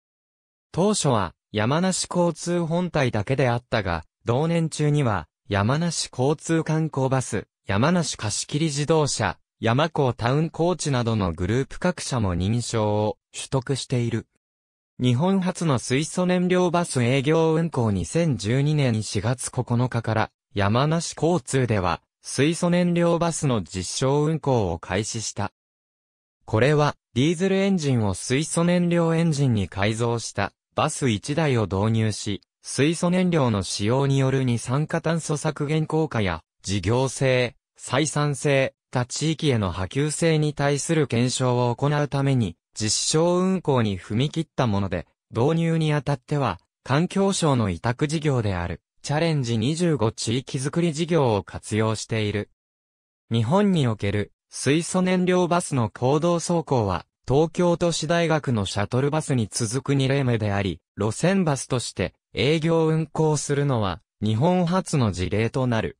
当初は山梨交通本体だけであったが、同年中には山梨交通観光バス、山梨貸切自動車、山港タウンコーチなどのグループ各社も認証を取得している。日本初の水素燃料バス営業運行2012年4月9日から山梨交通では水素燃料バスの実証運行を開始した。これはディーゼルエンジンを水素燃料エンジンに改造したバス1台を導入し、水素燃料の使用による二酸化炭素削減効果や事業性、採算性、他地域への波及性に対する検証を行うために、実証運行に踏み切ったもので、導入にあたっては、環境省の委託事業である、チャレンジ25地域づくり事業を活用している。日本における水素燃料バスの行動走行は、東京都市大学のシャトルバスに続く2例目であり、路線バスとして営業運行するのは日本初の事例となる。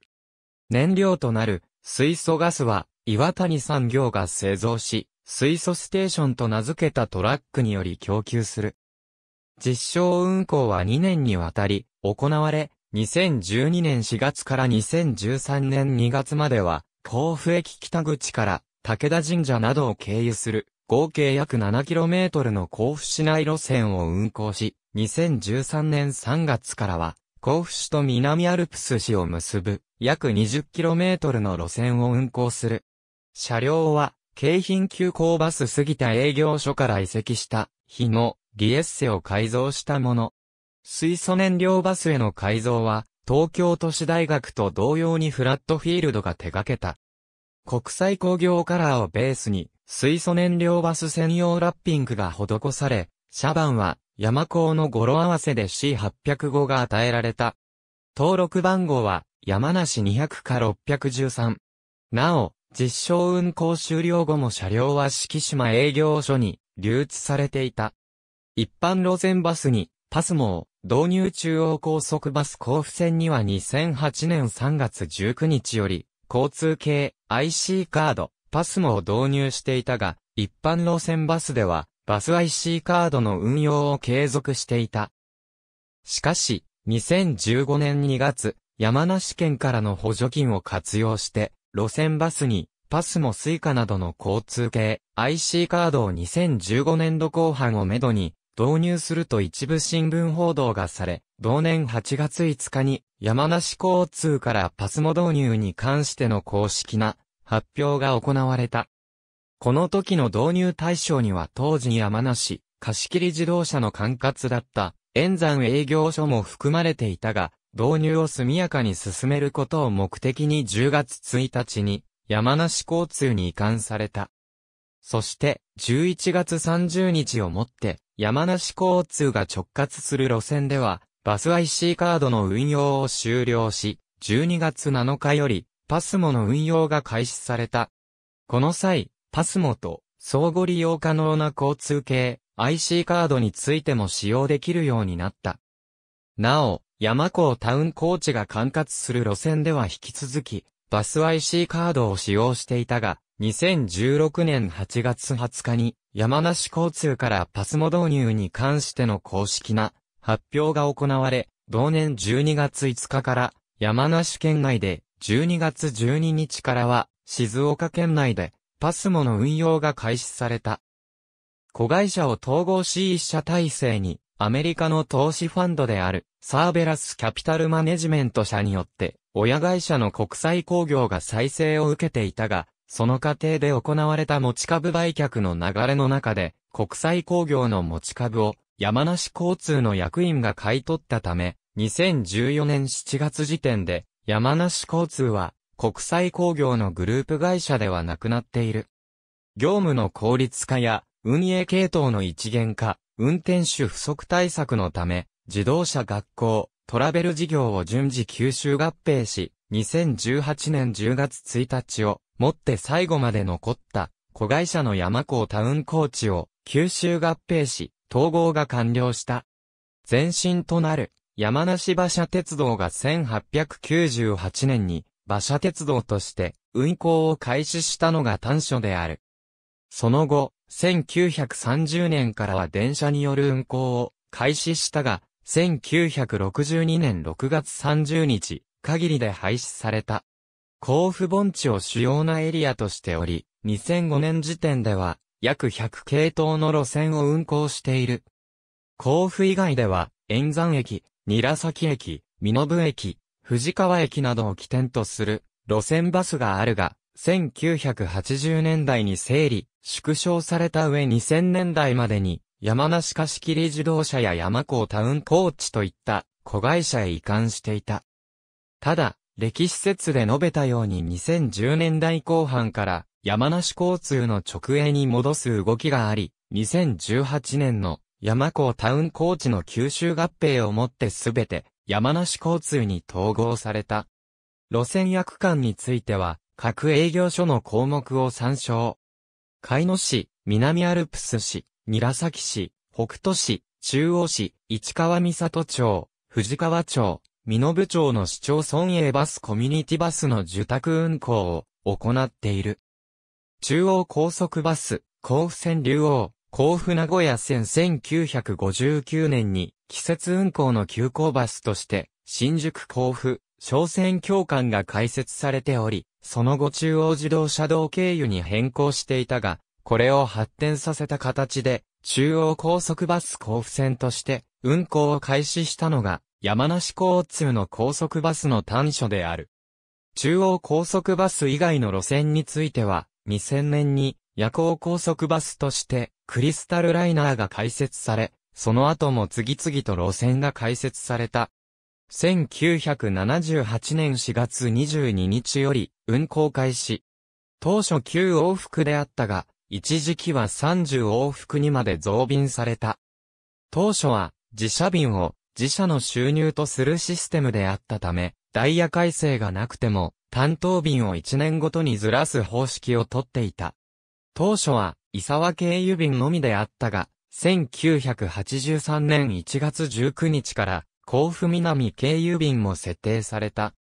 燃料となる水素ガスは、岩谷産業が製造し、水素ステーションと名付けたトラックにより供給する。実証運行は2年にわたり行われ、2012年4月から2013年2月までは、甲府駅北口から武田神社などを経由する合計約 7km の甲府市内路線を運行し、2013年3月からは甲府市と南アルプス市を結ぶ約 20km の路線を運行する。車両は、京浜急行バス杉田営業所から移籍した日のリエッセを改造したもの。水素燃料バスへの改造は、東京都市大学と同様にフラットフィールドが手掛けた。国際工業カラーをベースに、水素燃料バス専用ラッピングが施され、車番は山高の語呂合わせで C805 が与えられた。登録番号は山梨200か613。なお、実証運行終了後も車両は四季島営業所に流通されていた。一般路線バスにパスモー導入中央高速バス甲府線には2008年3月19日より交通系 IC カードパスモを導入していたが一般路線バスではバス IC カードの運用を継続していた。しかし、2015年2月、山梨県からの補助金を活用して、路線バスに、パスモ、スイカなどの交通系、IC カードを2015年度後半をめどに、導入すると一部新聞報道がされ、同年8月5日に山梨交通からパスモ導入に関しての公式な発表が行われた。この時の導入対象には当時山梨、貸切自動車の管轄だった、塩山営業所も含まれていたが、導入を速やかに進めることを目的に10月1日に、山梨交通に移管された。そして、11月30日をもって、山梨交通が直轄する路線では、バス IC カードの運用を終了し、12月7日より、パスモの運用が開始された。この際、パスモと相互利用可能な交通系 IC カードについても使用できるようになった。なお、山港タウンコーチが管轄する路線では引き続き、バス IC カードを使用していたが、2016年8月20日に山梨交通からパスモ導入に関しての公式な発表が行われ、同年12月5日から山梨県内で12月12日からは静岡県内でパスモの運用が開始された。子会社を統合し一社体制に、アメリカの投資ファンドである、サーベラスキャピタルマネジメント社によって、親会社の国際工業が再生を受けていたが、その過程で行われた持ち株売却の流れの中で、国際工業の持ち株を山梨交通の役員が買い取ったため、2014年7月時点で山梨交通は国際工業のグループ会社ではなくなっている。業務の効率化や運営系統の一元化、運転手不足対策のため、自動車学校、トラベル事業を順次吸収合併し、2018年10月1日をもって最後まで残った子会社の山港タウンコーチを吸収合併し、統合が完了した。前身となる山梨馬車鉄道が1898年に馬車鉄道として運行を開始したのが短所である。その後、1930年からは電車による運行を開始したが、1962年6月30日、限りで廃止された。甲府盆地を主要なエリアとしており、2005年時点では、約100系統の路線を運行している。甲府以外では、円山駅、韮崎駅、美延駅、藤川駅などを起点とする路線バスがあるが、1980年代に整理、縮小された上2000年代までに山梨貸し切り自動車や山港タウンコーチといった子会社へ移管していた。ただ、歴史説で述べたように2010年代後半から山梨交通の直営に戻す動きがあり、2018年の山港タウンコーチの吸収合併をもってすべて山梨交通に統合された。路線や区間については各営業所の項目を参照。海野市、南アルプス市、韮崎市、北斗市、中央市、市川三里町、藤川町、美濃部町の市町村営バスコミュニティバスの受託運行を行っている。中央高速バス、甲府線竜王、甲府名古屋線1959年に季節運行の急行バスとして新宿甲府、商船協館が開設されており、その後中央自動車道経由に変更していたが、これを発展させた形で、中央高速バス交付線として、運行を開始したのが、山梨交通の高速バスの短所である。中央高速バス以外の路線については、2000年に夜行高速バスとして、クリスタルライナーが開設され、その後も次々と路線が開設された。1978年4月22日より運行開始。当初9往復であったが、一時期は30往復にまで増便された。当初は自社便を自社の収入とするシステムであったため、ダイヤ改正がなくても担当便を1年ごとにずらす方式をとっていた。当初は、伊沢経由便のみであったが、1983年1月19日から、甲府南経由便も設定された。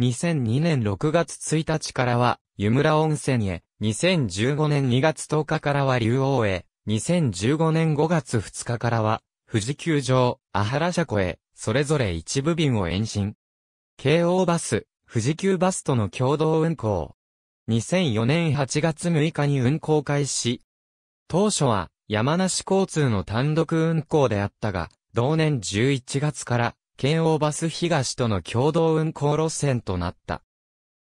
2002年6月1日からは、湯村温泉へ、2015年2月10日からは竜王へ、2015年5月2日からは、富士急上、阿原車庫へ、それぞれ一部便を延伸。京王バス、富士急バスとの共同運行。2004年8月6日に運行開始。当初は山梨交通の単独運行であったが、同年11月から京王バス東との共同運行路線となった。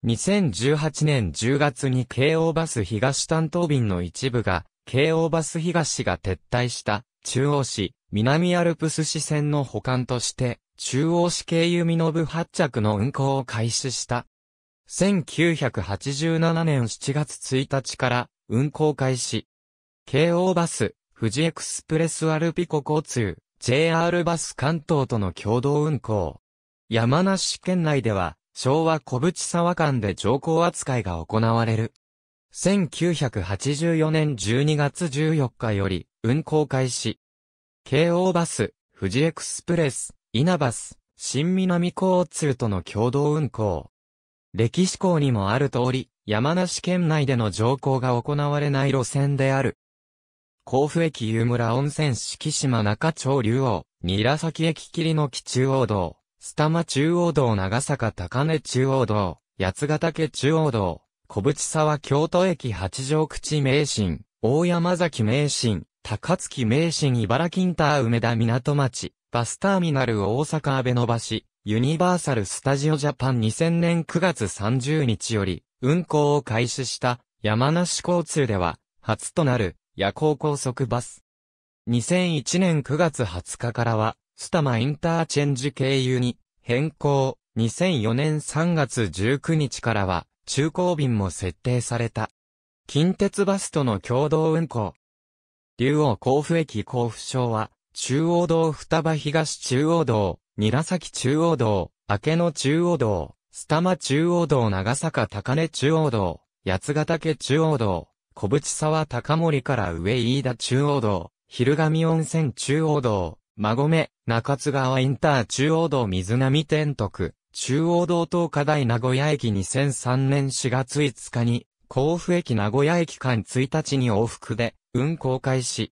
2018年10月に京王バス東担当便の一部が、京王バス東が撤退した中央市、南アルプス市線の保管として、中央市経由美延発着の運行を開始した。1987年7月1日から運行開始。京王バス、富士エクスプレスアルピコ交通、JR バス関東との共同運行。山梨県内では、昭和小淵沢間で乗降扱いが行われる。1984年12月14日より運行開始。京王バス、富士エクスプレス、伊那バス、信南交通との共同運行。歴史港にもある通り、山梨県内での乗降が行われない路線である。甲府駅湯村温泉敷島中町竜王、韮崎駅霧の木中央道、スタマ中央道長坂高根中央道、八ヶ岳中央道、小淵沢京都駅八条口名神、大山崎名神、高槻名神茨城インター梅田港町、バスターミナル大阪阿部の橋、ユニバーサル・スタジオ・ジャパン2000年9月30日より運行を開始した山梨交通では初となる夜行高速バス。2001年9月20日からはスタマインターチェンジ経由に変更。2004年3月19日からは中高便も設定された。近鉄バスとの共同運行。竜王甲府駅甲府省は中央道双葉東中央道韮崎中央道、明野中央道、スタマ中央道長坂高根中央道、八ヶ岳中央道、小淵沢高森から上飯田中央道、昼上温泉中央道、馬込、中津川インター中央道水波天徳、中央道東華大名古屋駅2003年4月5日に、甲府駅名古屋駅間1日に往復で運行開始。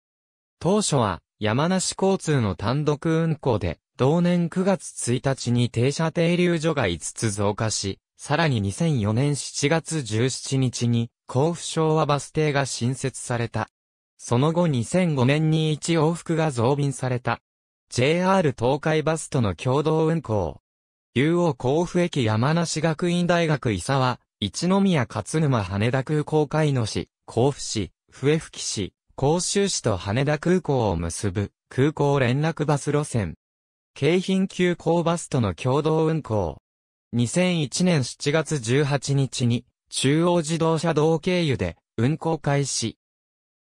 当初は山梨交通の単独運行で同年9月1日に停車停留所が5つ増加し、さらに2004年7月17日に、甲府昭和バス停が新設された。その後2005年に1往復が増便された。JR 東海バスとの共同運行。竜王甲府駅山梨学院大学伊沢、一宮勝沼羽田空港海野市、甲府市、笛吹市、甲州市と羽田空港を結ぶ空港連絡バス路線。京浜急行バスとの共同運行。2001年7月18日に中央自動車道経由で運行開始。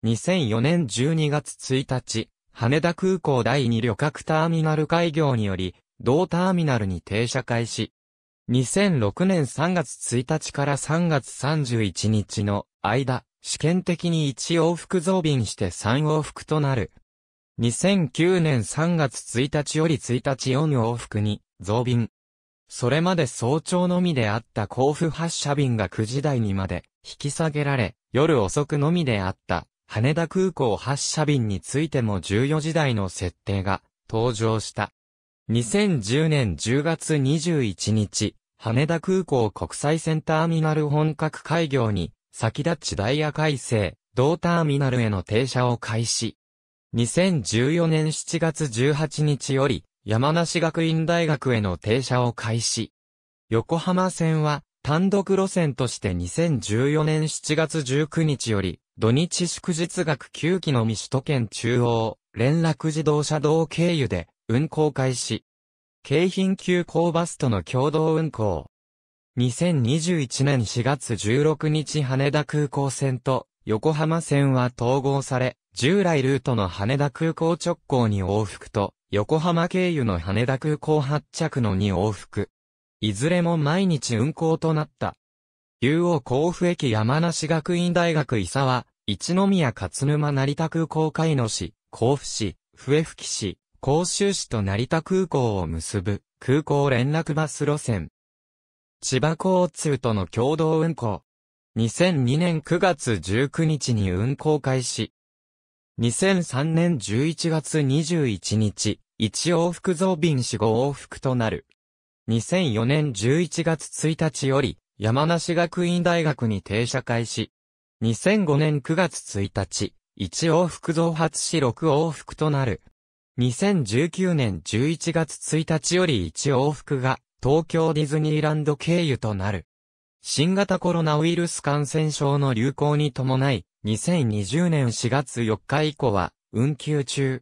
2004年12月1日、羽田空港第2旅客ターミナル開業により、同ターミナルに停車開始。2006年3月1日から3月31日の間、試験的に1往復増便して3往復となる。2009年3月1日より1日4往復に増便。それまで早朝のみであった甲府発車便が9時台にまで引き下げられ、夜遅くのみであった羽田空港発車便についても14時台の設定が登場した。2010年10月21日、羽田空港国際線ターミナル本格開業に先立ちダイヤ改正、同ターミナルへの停車を開始。2014年7月18日より、山梨学院大学への停車を開始。横浜線は、単独路線として2014年7月19日より、土日祝日学9期のみ首都圏中央、連絡自動車道経由で、運行開始。京浜急行バスとの共同運行。2021年4月16日羽田空港線と横浜線は統合され、従来ルートの羽田空港直行に往復と、横浜経由の羽田空港発着の2往復。いずれも毎日運行となった。竜王甲府駅山梨学院大学伊沢、一宮勝沼成田空港海野市、甲府市、笛吹市、甲州市と成田空港を結ぶ空港連絡バス路線。千葉交通との共同運行。2002年9月19日に運行開始。2003年11月21日、1往復増便4、5往復となる。2004年11月1日より、山梨学院大学に停車開始。2005年9月1日、1往復増発し6往復となる。2019年11月1日より1往復が東京ディズニーランド経由となる。新型コロナウイルス感染症の流行に伴い、2020年4月4日以降は、運休中。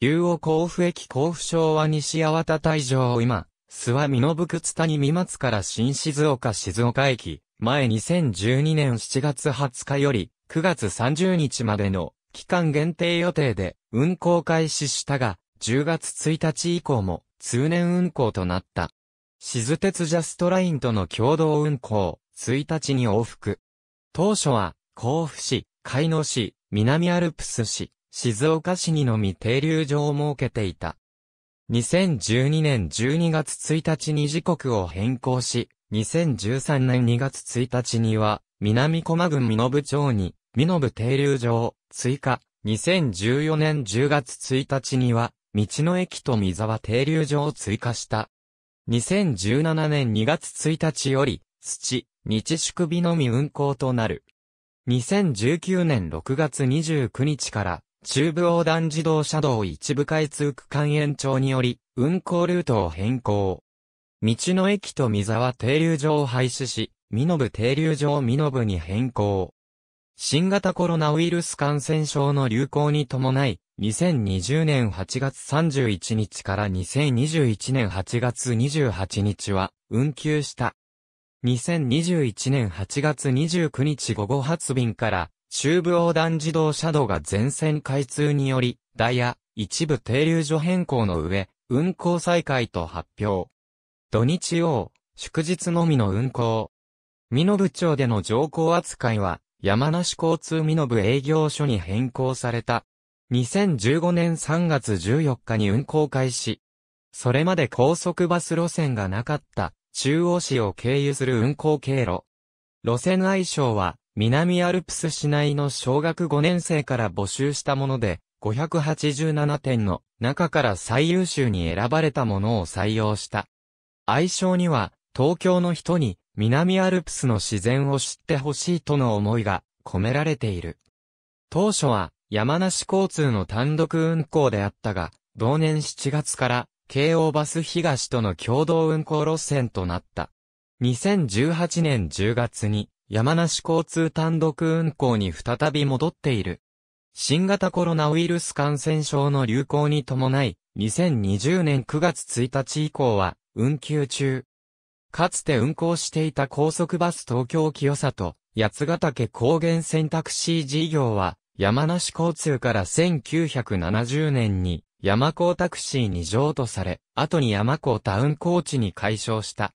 竜王甲府駅甲府昭和西八幡退場今、諏訪美信靴谷三松から新静岡静岡駅、前2012年7月20日より9月30日までの期間限定予定で運行開始したが、10月1日以降も通年運行となった。静鉄ジャストラインとの共同運行、1日に往復。当初は甲府市、海野市、南アルプス市、静岡市にのみ停留所を設けていた。2012年12月1日に時刻を変更し、2013年2月1日には、南駒郡美延町に、美延停留所を追加。2014年10月1日には、道の駅と三沢停留所を追加した。2017年2月1日より、土、日宿日のみ運行となる。2019年6月29日から中部横断自動車道一部開通区間延長により運行ルートを変更。道の駅と三沢停留場を廃止し、美延停留場美延に変更。新型コロナウイルス感染症の流行に伴い、2020年8月31日から2021年8月28日は運休した。2021年8月29日午後発便から中部横断自動車道が全線開通により、ダイヤ、一部停留所変更の上、運行再開と発表。土日曜、祝日のみの運行。美延町での乗降扱いは、山梨交通美延営業所に変更された。2015年3月14日に運行開始。それまで高速バス路線がなかった中央市を経由する運行経路。路線愛称は南アルプス市内の小学5年生から募集したもので587点の中から最優秀に選ばれたものを採用した。愛称には東京の人に南アルプスの自然を知ってほしいとの思いが込められている。当初は山梨交通の単独運行であったが、同年7月から京王バス東との共同運行路線となった。2018年10月に山梨交通単独運行に再び戻っている。新型コロナウイルス感染症の流行に伴い、2020年9月1日以降は運休中。かつて運行していた高速バス東京清里、八ヶ岳高原線タクシー事業は、山梨交通から1970年に山高タクシーに譲渡され、後に山高タウンコーチに改称した。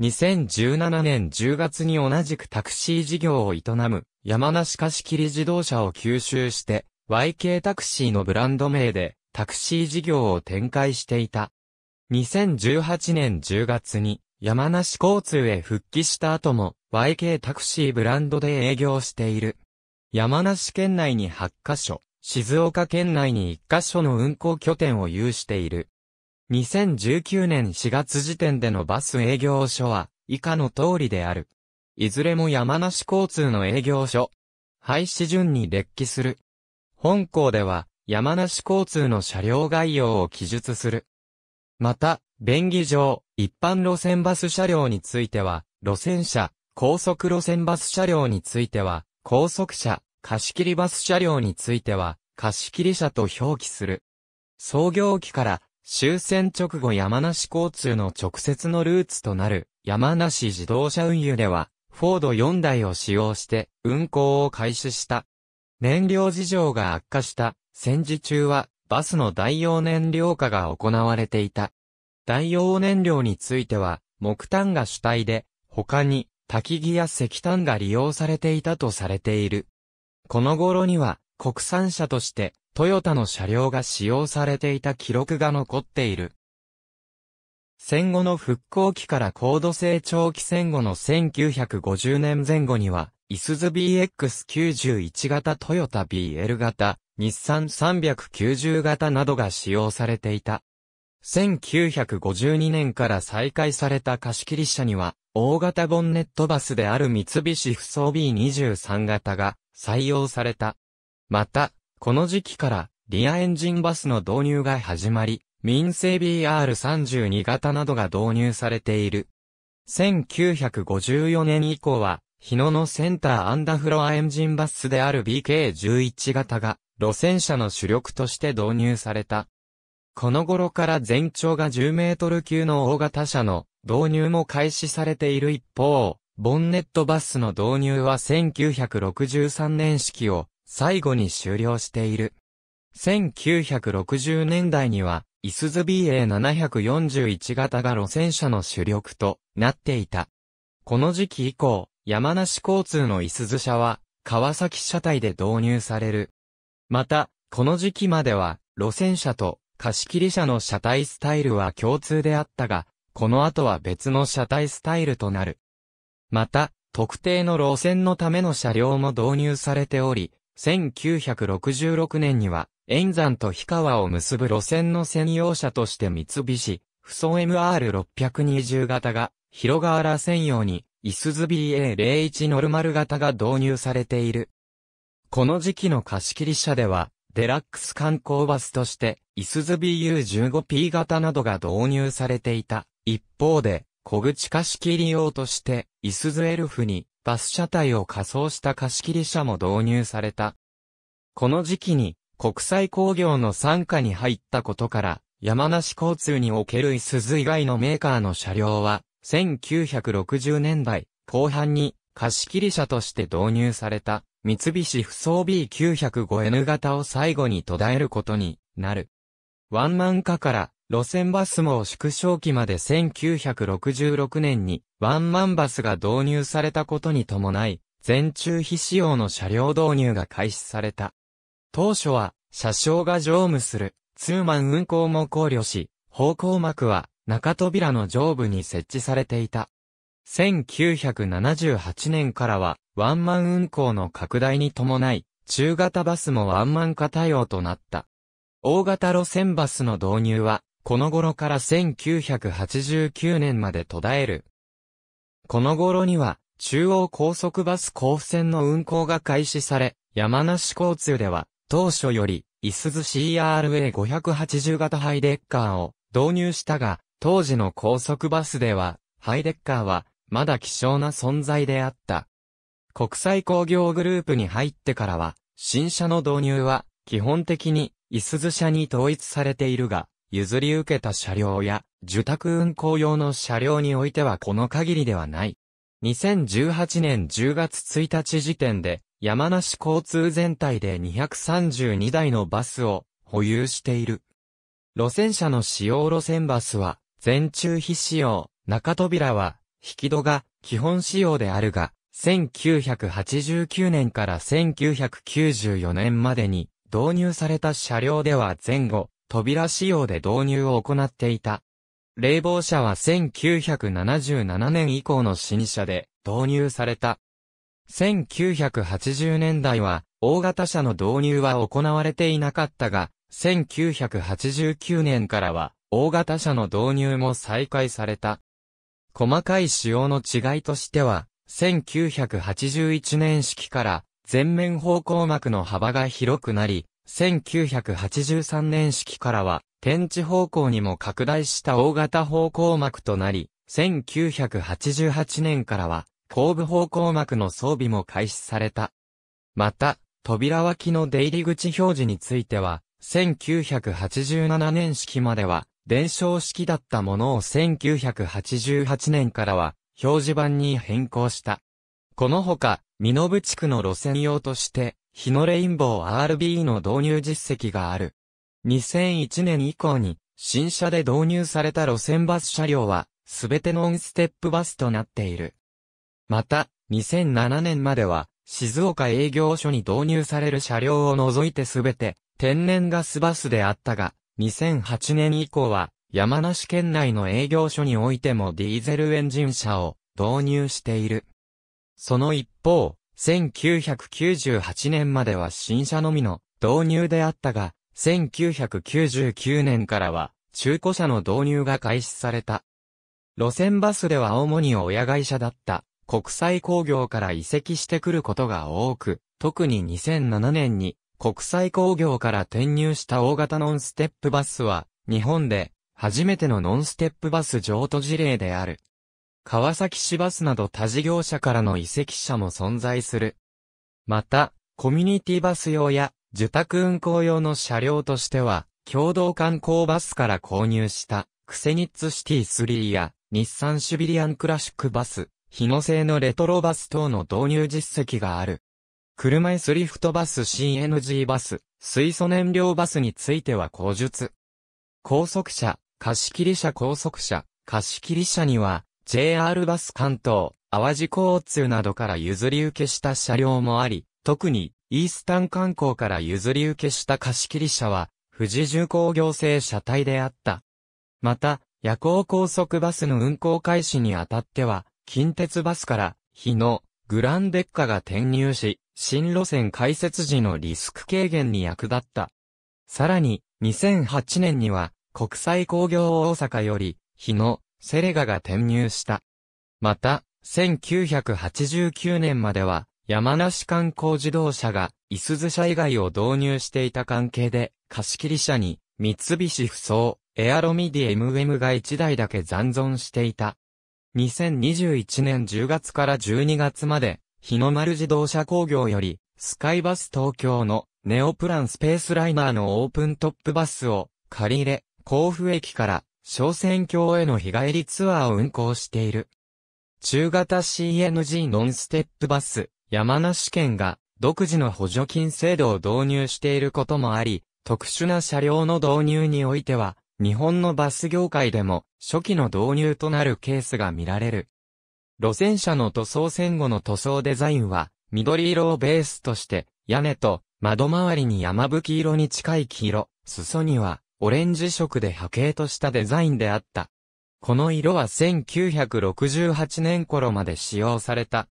2017年10月に同じくタクシー事業を営む山梨貸切自動車を吸収して YK タクシーのブランド名でタクシー事業を展開していた。2018年10月に山梨交通へ復帰した後も YK タクシーブランドで営業している。山梨県内に8カ所、静岡県内に1カ所の運行拠点を有している。2019年4月時点でのバス営業所は以下の通りである。いずれも山梨交通の営業所。廃止順に列記する。本校では山梨交通の車両概要を記述する。また、便宜上、一般路線バス車両については、路線車、高速路線バス車両については、高速車、貸切バス車両については、貸切車と表記する。創業期から終戦直後山梨交通の直接のルーツとなる山梨自動車運輸では、フォード4台を使用して運行を開始した。燃料事情が悪化した戦時中はバスの代用燃料化が行われていた。代用燃料については、木炭が主体で、他に、焚き木や石炭が利用されていたとされている。この頃には、国産車として、トヨタの車両が使用されていた記録が残っている。戦後の復興期から高度成長期戦後の1950年前後には、イスズ BX91 型トヨタ BL 型、日産390型などが使用されていた。1952年から再開された貸切車には、大型ボンネットバスである三菱不装 B23 型が採用された。また、この時期からリアエンジンバスの導入が始まり、民生 BR32 型などが導入されている。1954年以降は、日野のセンターアンダフロアエンジンバスである BK11 型が路線車の主力として導入された。この頃から全長が10メートル級の大型車の導入も開始されている一方、ボンネットバスの導入は1963年式を最後に終了している。1960年代には、イスズ BA741 型が路線車の主力となっていた。この時期以降、山梨交通のイスズ車は、川崎車体で導入される。また、この時期までは、路線車と貸切車の車体スタイルは共通であったが、この後は別の車体スタイルとなる。また、特定の路線のための車両も導入されており、1966年には、円山と氷川を結ぶ路線の専用車として三菱、フソ MR620 型が、広川原専用に、イスズ BA01 ノルマル型が導入されている。この時期の貸切車では、デラックス観光バスとして、イスズ BU15P 型などが導入されていた。一方で、小口貸切用として、イスズエルフに、バス車体を仮装した貸切車も導入された。この時期に、国際工業の参加に入ったことから、山梨交通におけるイスズ以外のメーカーの車両は、1960年代後半に貸切車として導入された。三菱不装 B905N 型を最後に途絶えることになる。ワンマン化から路線バスも縮小期まで1966年にワンマンバスが導入されたことに伴い、全中非使用の車両導入が開始された。当初は車掌が乗務するツーマン運行も考慮し、方向幕は中扉の上部に設置されていた。1978年からはワンマン運行の拡大に伴い、中型バスもワンマン化対応となった。大型路線バスの導入は、この頃から1989年まで途絶える。この頃には、中央高速バス甲府線の運行が開始され、山梨交通では、当初より、イスズ CRA580 型ハイデッカーを導入したが、当時の高速バスでは、ハイデッカーは、まだ希少な存在であった。国際工業グループに入ってからは、新車の導入は、基本的に、イスズ車に統一されているが、譲り受けた車両や、受託運行用の車両においてはこの限りではない。2018年10月1日時点で、山梨交通全体で232台のバスを保有している。路線車の使用路線バスは、全中非使用、中扉は、引き戸が基本仕様であるが、1989年から1994年までに導入された車両では前後、扉仕様で導入を行っていた。冷房車は1977年以降の新車で導入された。1980年代は大型車の導入は行われていなかったが、1989年からは大型車の導入も再開された。細かい仕様の違いとしては、1981年式から全面方向幕の幅が広くなり、1983年式からは天地方向にも拡大した大型方向幕となり、1988年からは後部方向幕の装備も開始された。また、扉脇の出入り口表示については、1987年式までは伝承式だったものを1988年からは表示板に変更した。このほか、ミノブ地区の路線用として、日のレインボー RB の導入実績がある。2001年以降に、新車で導入された路線バス車両は、すべてノンステップバスとなっている。また、2007年までは、静岡営業所に導入される車両を除いてすべて、天然ガスバスであったが、2008年以降は、山梨県内の営業所においてもディーゼルエンジン車を導入している。その一方、1998年までは新車のみの導入であったが、1999年からは中古車の導入が開始された。路線バスでは主に親会社だった国際工業から移籍してくることが多く、特に2007年に国際工業から転入した大型ノンステップバスは日本で初めてのノンステップバス譲渡事例である。川崎市バスなど他事業者からの移籍車も存在する。また、コミュニティバス用や受託運行用の車両としては、共同観光バスから購入したクセニッツシティ3や日産シュビリアンクラシックバス、日野製のレトロバス等の導入実績がある。車椅子リフトバス CNG バス、水素燃料バスについては口述。高速車、貸切車高速車、貸切車には、JR バス関東、淡路交通などから譲り受けした車両もあり、特に、イースタン観光から譲り受けした貸切車は、富士重工業製車体であった。また、夜行高速バスの運行開始にあたっては、近鉄バスから、日野、グランデッカが転入し、新路線開設時のリスク軽減に役立った。さらに、2008年には、国際工業大阪より、日野、セレガが転入した。また、1989年までは、山梨観光自動車が、イスズ車以外を導入していた関係で、貸切車に、三菱不走、エアロミディ MM が1台だけ残存していた。2021年10月から12月まで、日の丸自動車工業より、スカイバス東京のネオプランスペースライナーのオープントップバスを借り入れ、甲府駅から小仙峡への日帰りツアーを運行している。中型 CNG ノンステップバス、山梨県が独自の補助金制度を導入していることもあり、特殊な車両の導入においては、日本のバス業界でも初期の導入となるケースが見られる。路線車の塗装戦後の塗装デザインは、緑色をベースとして、屋根と窓周りに山吹色に近い黄色、裾にはオレンジ色で波形としたデザインであった。この色は1968年頃まで使用された。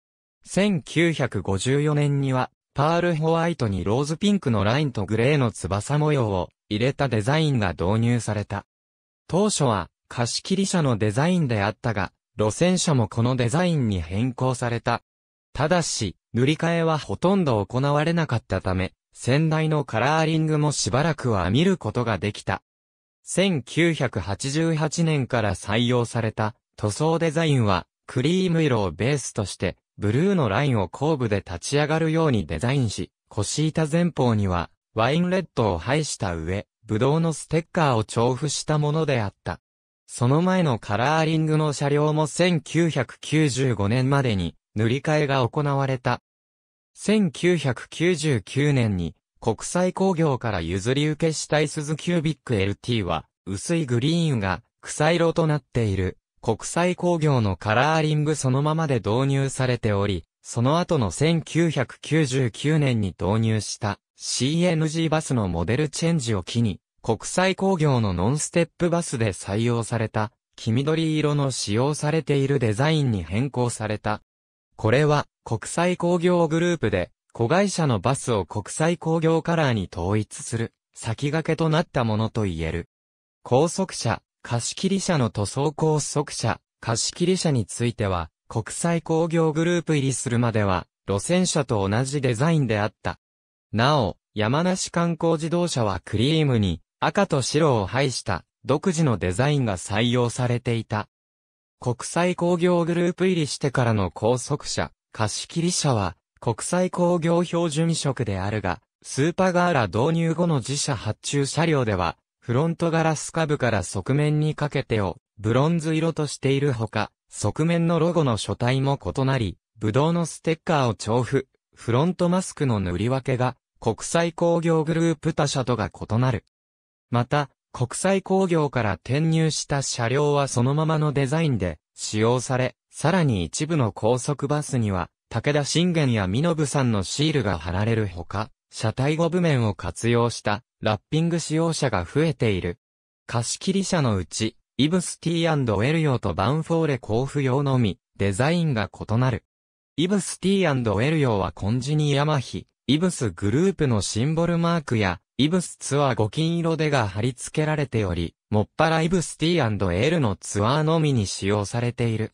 1954年には、パールホワイトにローズピンクのラインとグレーの翼模様を入れたデザインが導入された。当初は貸切車のデザインであったが、路線車もこのデザインに変更された。ただし、塗り替えはほとんど行われなかったため、先代のカラーリングもしばらくは見ることができた。1988年から採用された塗装デザインは、クリーム色をベースとして、ブルーのラインを後部で立ち上がるようにデザインし、腰板前方には、ワインレッドを配した上、ブドウのステッカーを調布したものであった。その前のカラーリングの車両も1995年までに塗り替えが行われた。1999年に国際工業から譲り受けしたイスズキュービック LT は薄いグリーンが草色となっている国際工業のカラーリングそのままで導入されており、その後の1999年に導入した CNG バスのモデルチェンジを機に国際工業のノンステップバスで採用された黄緑色の使用されているデザインに変更された。これは国際工業グループで子会社のバスを国際工業カラーに統一する先駆けとなったものと言える。高速車、貸切車の塗装高速車、貸切車については国際工業グループ入りするまでは路線車と同じデザインであった。なお、山梨観光自動車はクリームに赤と白を配した独自のデザインが採用されていた。国際工業グループ入りしてからの高速車、貸切車は、国際工業標準色であるが、スーパーガーラ導入後の自社発注車両では、フロントガラス下部から側面にかけてを、ブロンズ色としているほか、側面のロゴの書体も異なり、ブドウのステッカーを調布、フロントマスクの塗り分けが、国際工業グループ他社とが異なる。また、国際工業から転入した車両はそのままのデザインで使用され、さらに一部の高速バスには、武田信玄や美信さんのシールが貼られるほか、車体後部面を活用したラッピング使用者が増えている。貸切車のうち、イブスティーウェル用とバンフォーレ交付用のみ、デザインが異なる。イブスティーウェル用はコンジニヤマヒ、イブスグループのシンボルマークや、イブスツアー5金色でが貼り付けられており、もっぱらイブス T&L のツアーのみに使用されている。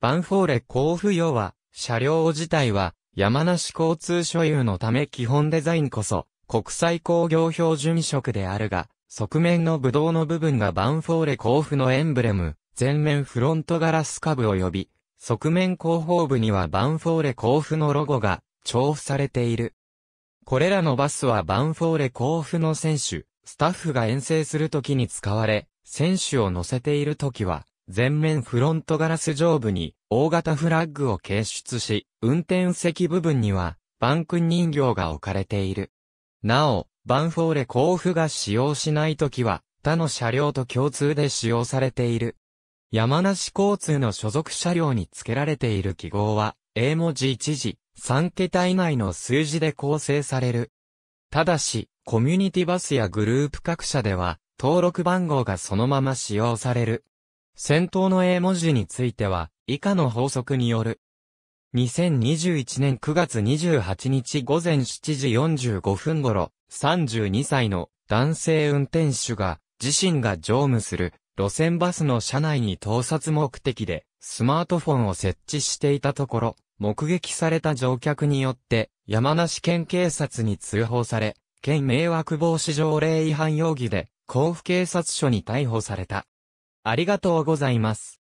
バンフォーレ交付用は、車両自体は、山梨交通所有のため基本デザインこそ、国際工業標準色であるが、側面のブドウの部分がバンフォーレ交付のエンブレム、前面フロントガラス下部及び、側面後方部にはバンフォーレ交付のロゴが調布されている。これらのバスはバンフォーレ甲府の選手、スタッフが遠征するときに使われ、選手を乗せているときは、前面フロントガラス上部に大型フラッグを掲出し、運転席部分にはバンク人形が置かれている。なお、バンフォーレ甲府が使用しないときは、他の車両と共通で使用されている。山梨交通の所属車両に付けられている記号は、A 文字1字、3桁以内の数字で構成される。ただし、コミュニティバスやグループ各社では、登録番号がそのまま使用される。先頭の A 文字については、以下の法則による。2021年9月28日午前7時45分頃、32歳の男性運転手が自身が乗務する路線バスの車内に盗撮目的でスマートフォンを設置していたところ、目撃された乗客によって、山梨県警察に通報され、県迷惑防止条例違反容疑で、甲府警察署に逮捕された。ありがとうございます。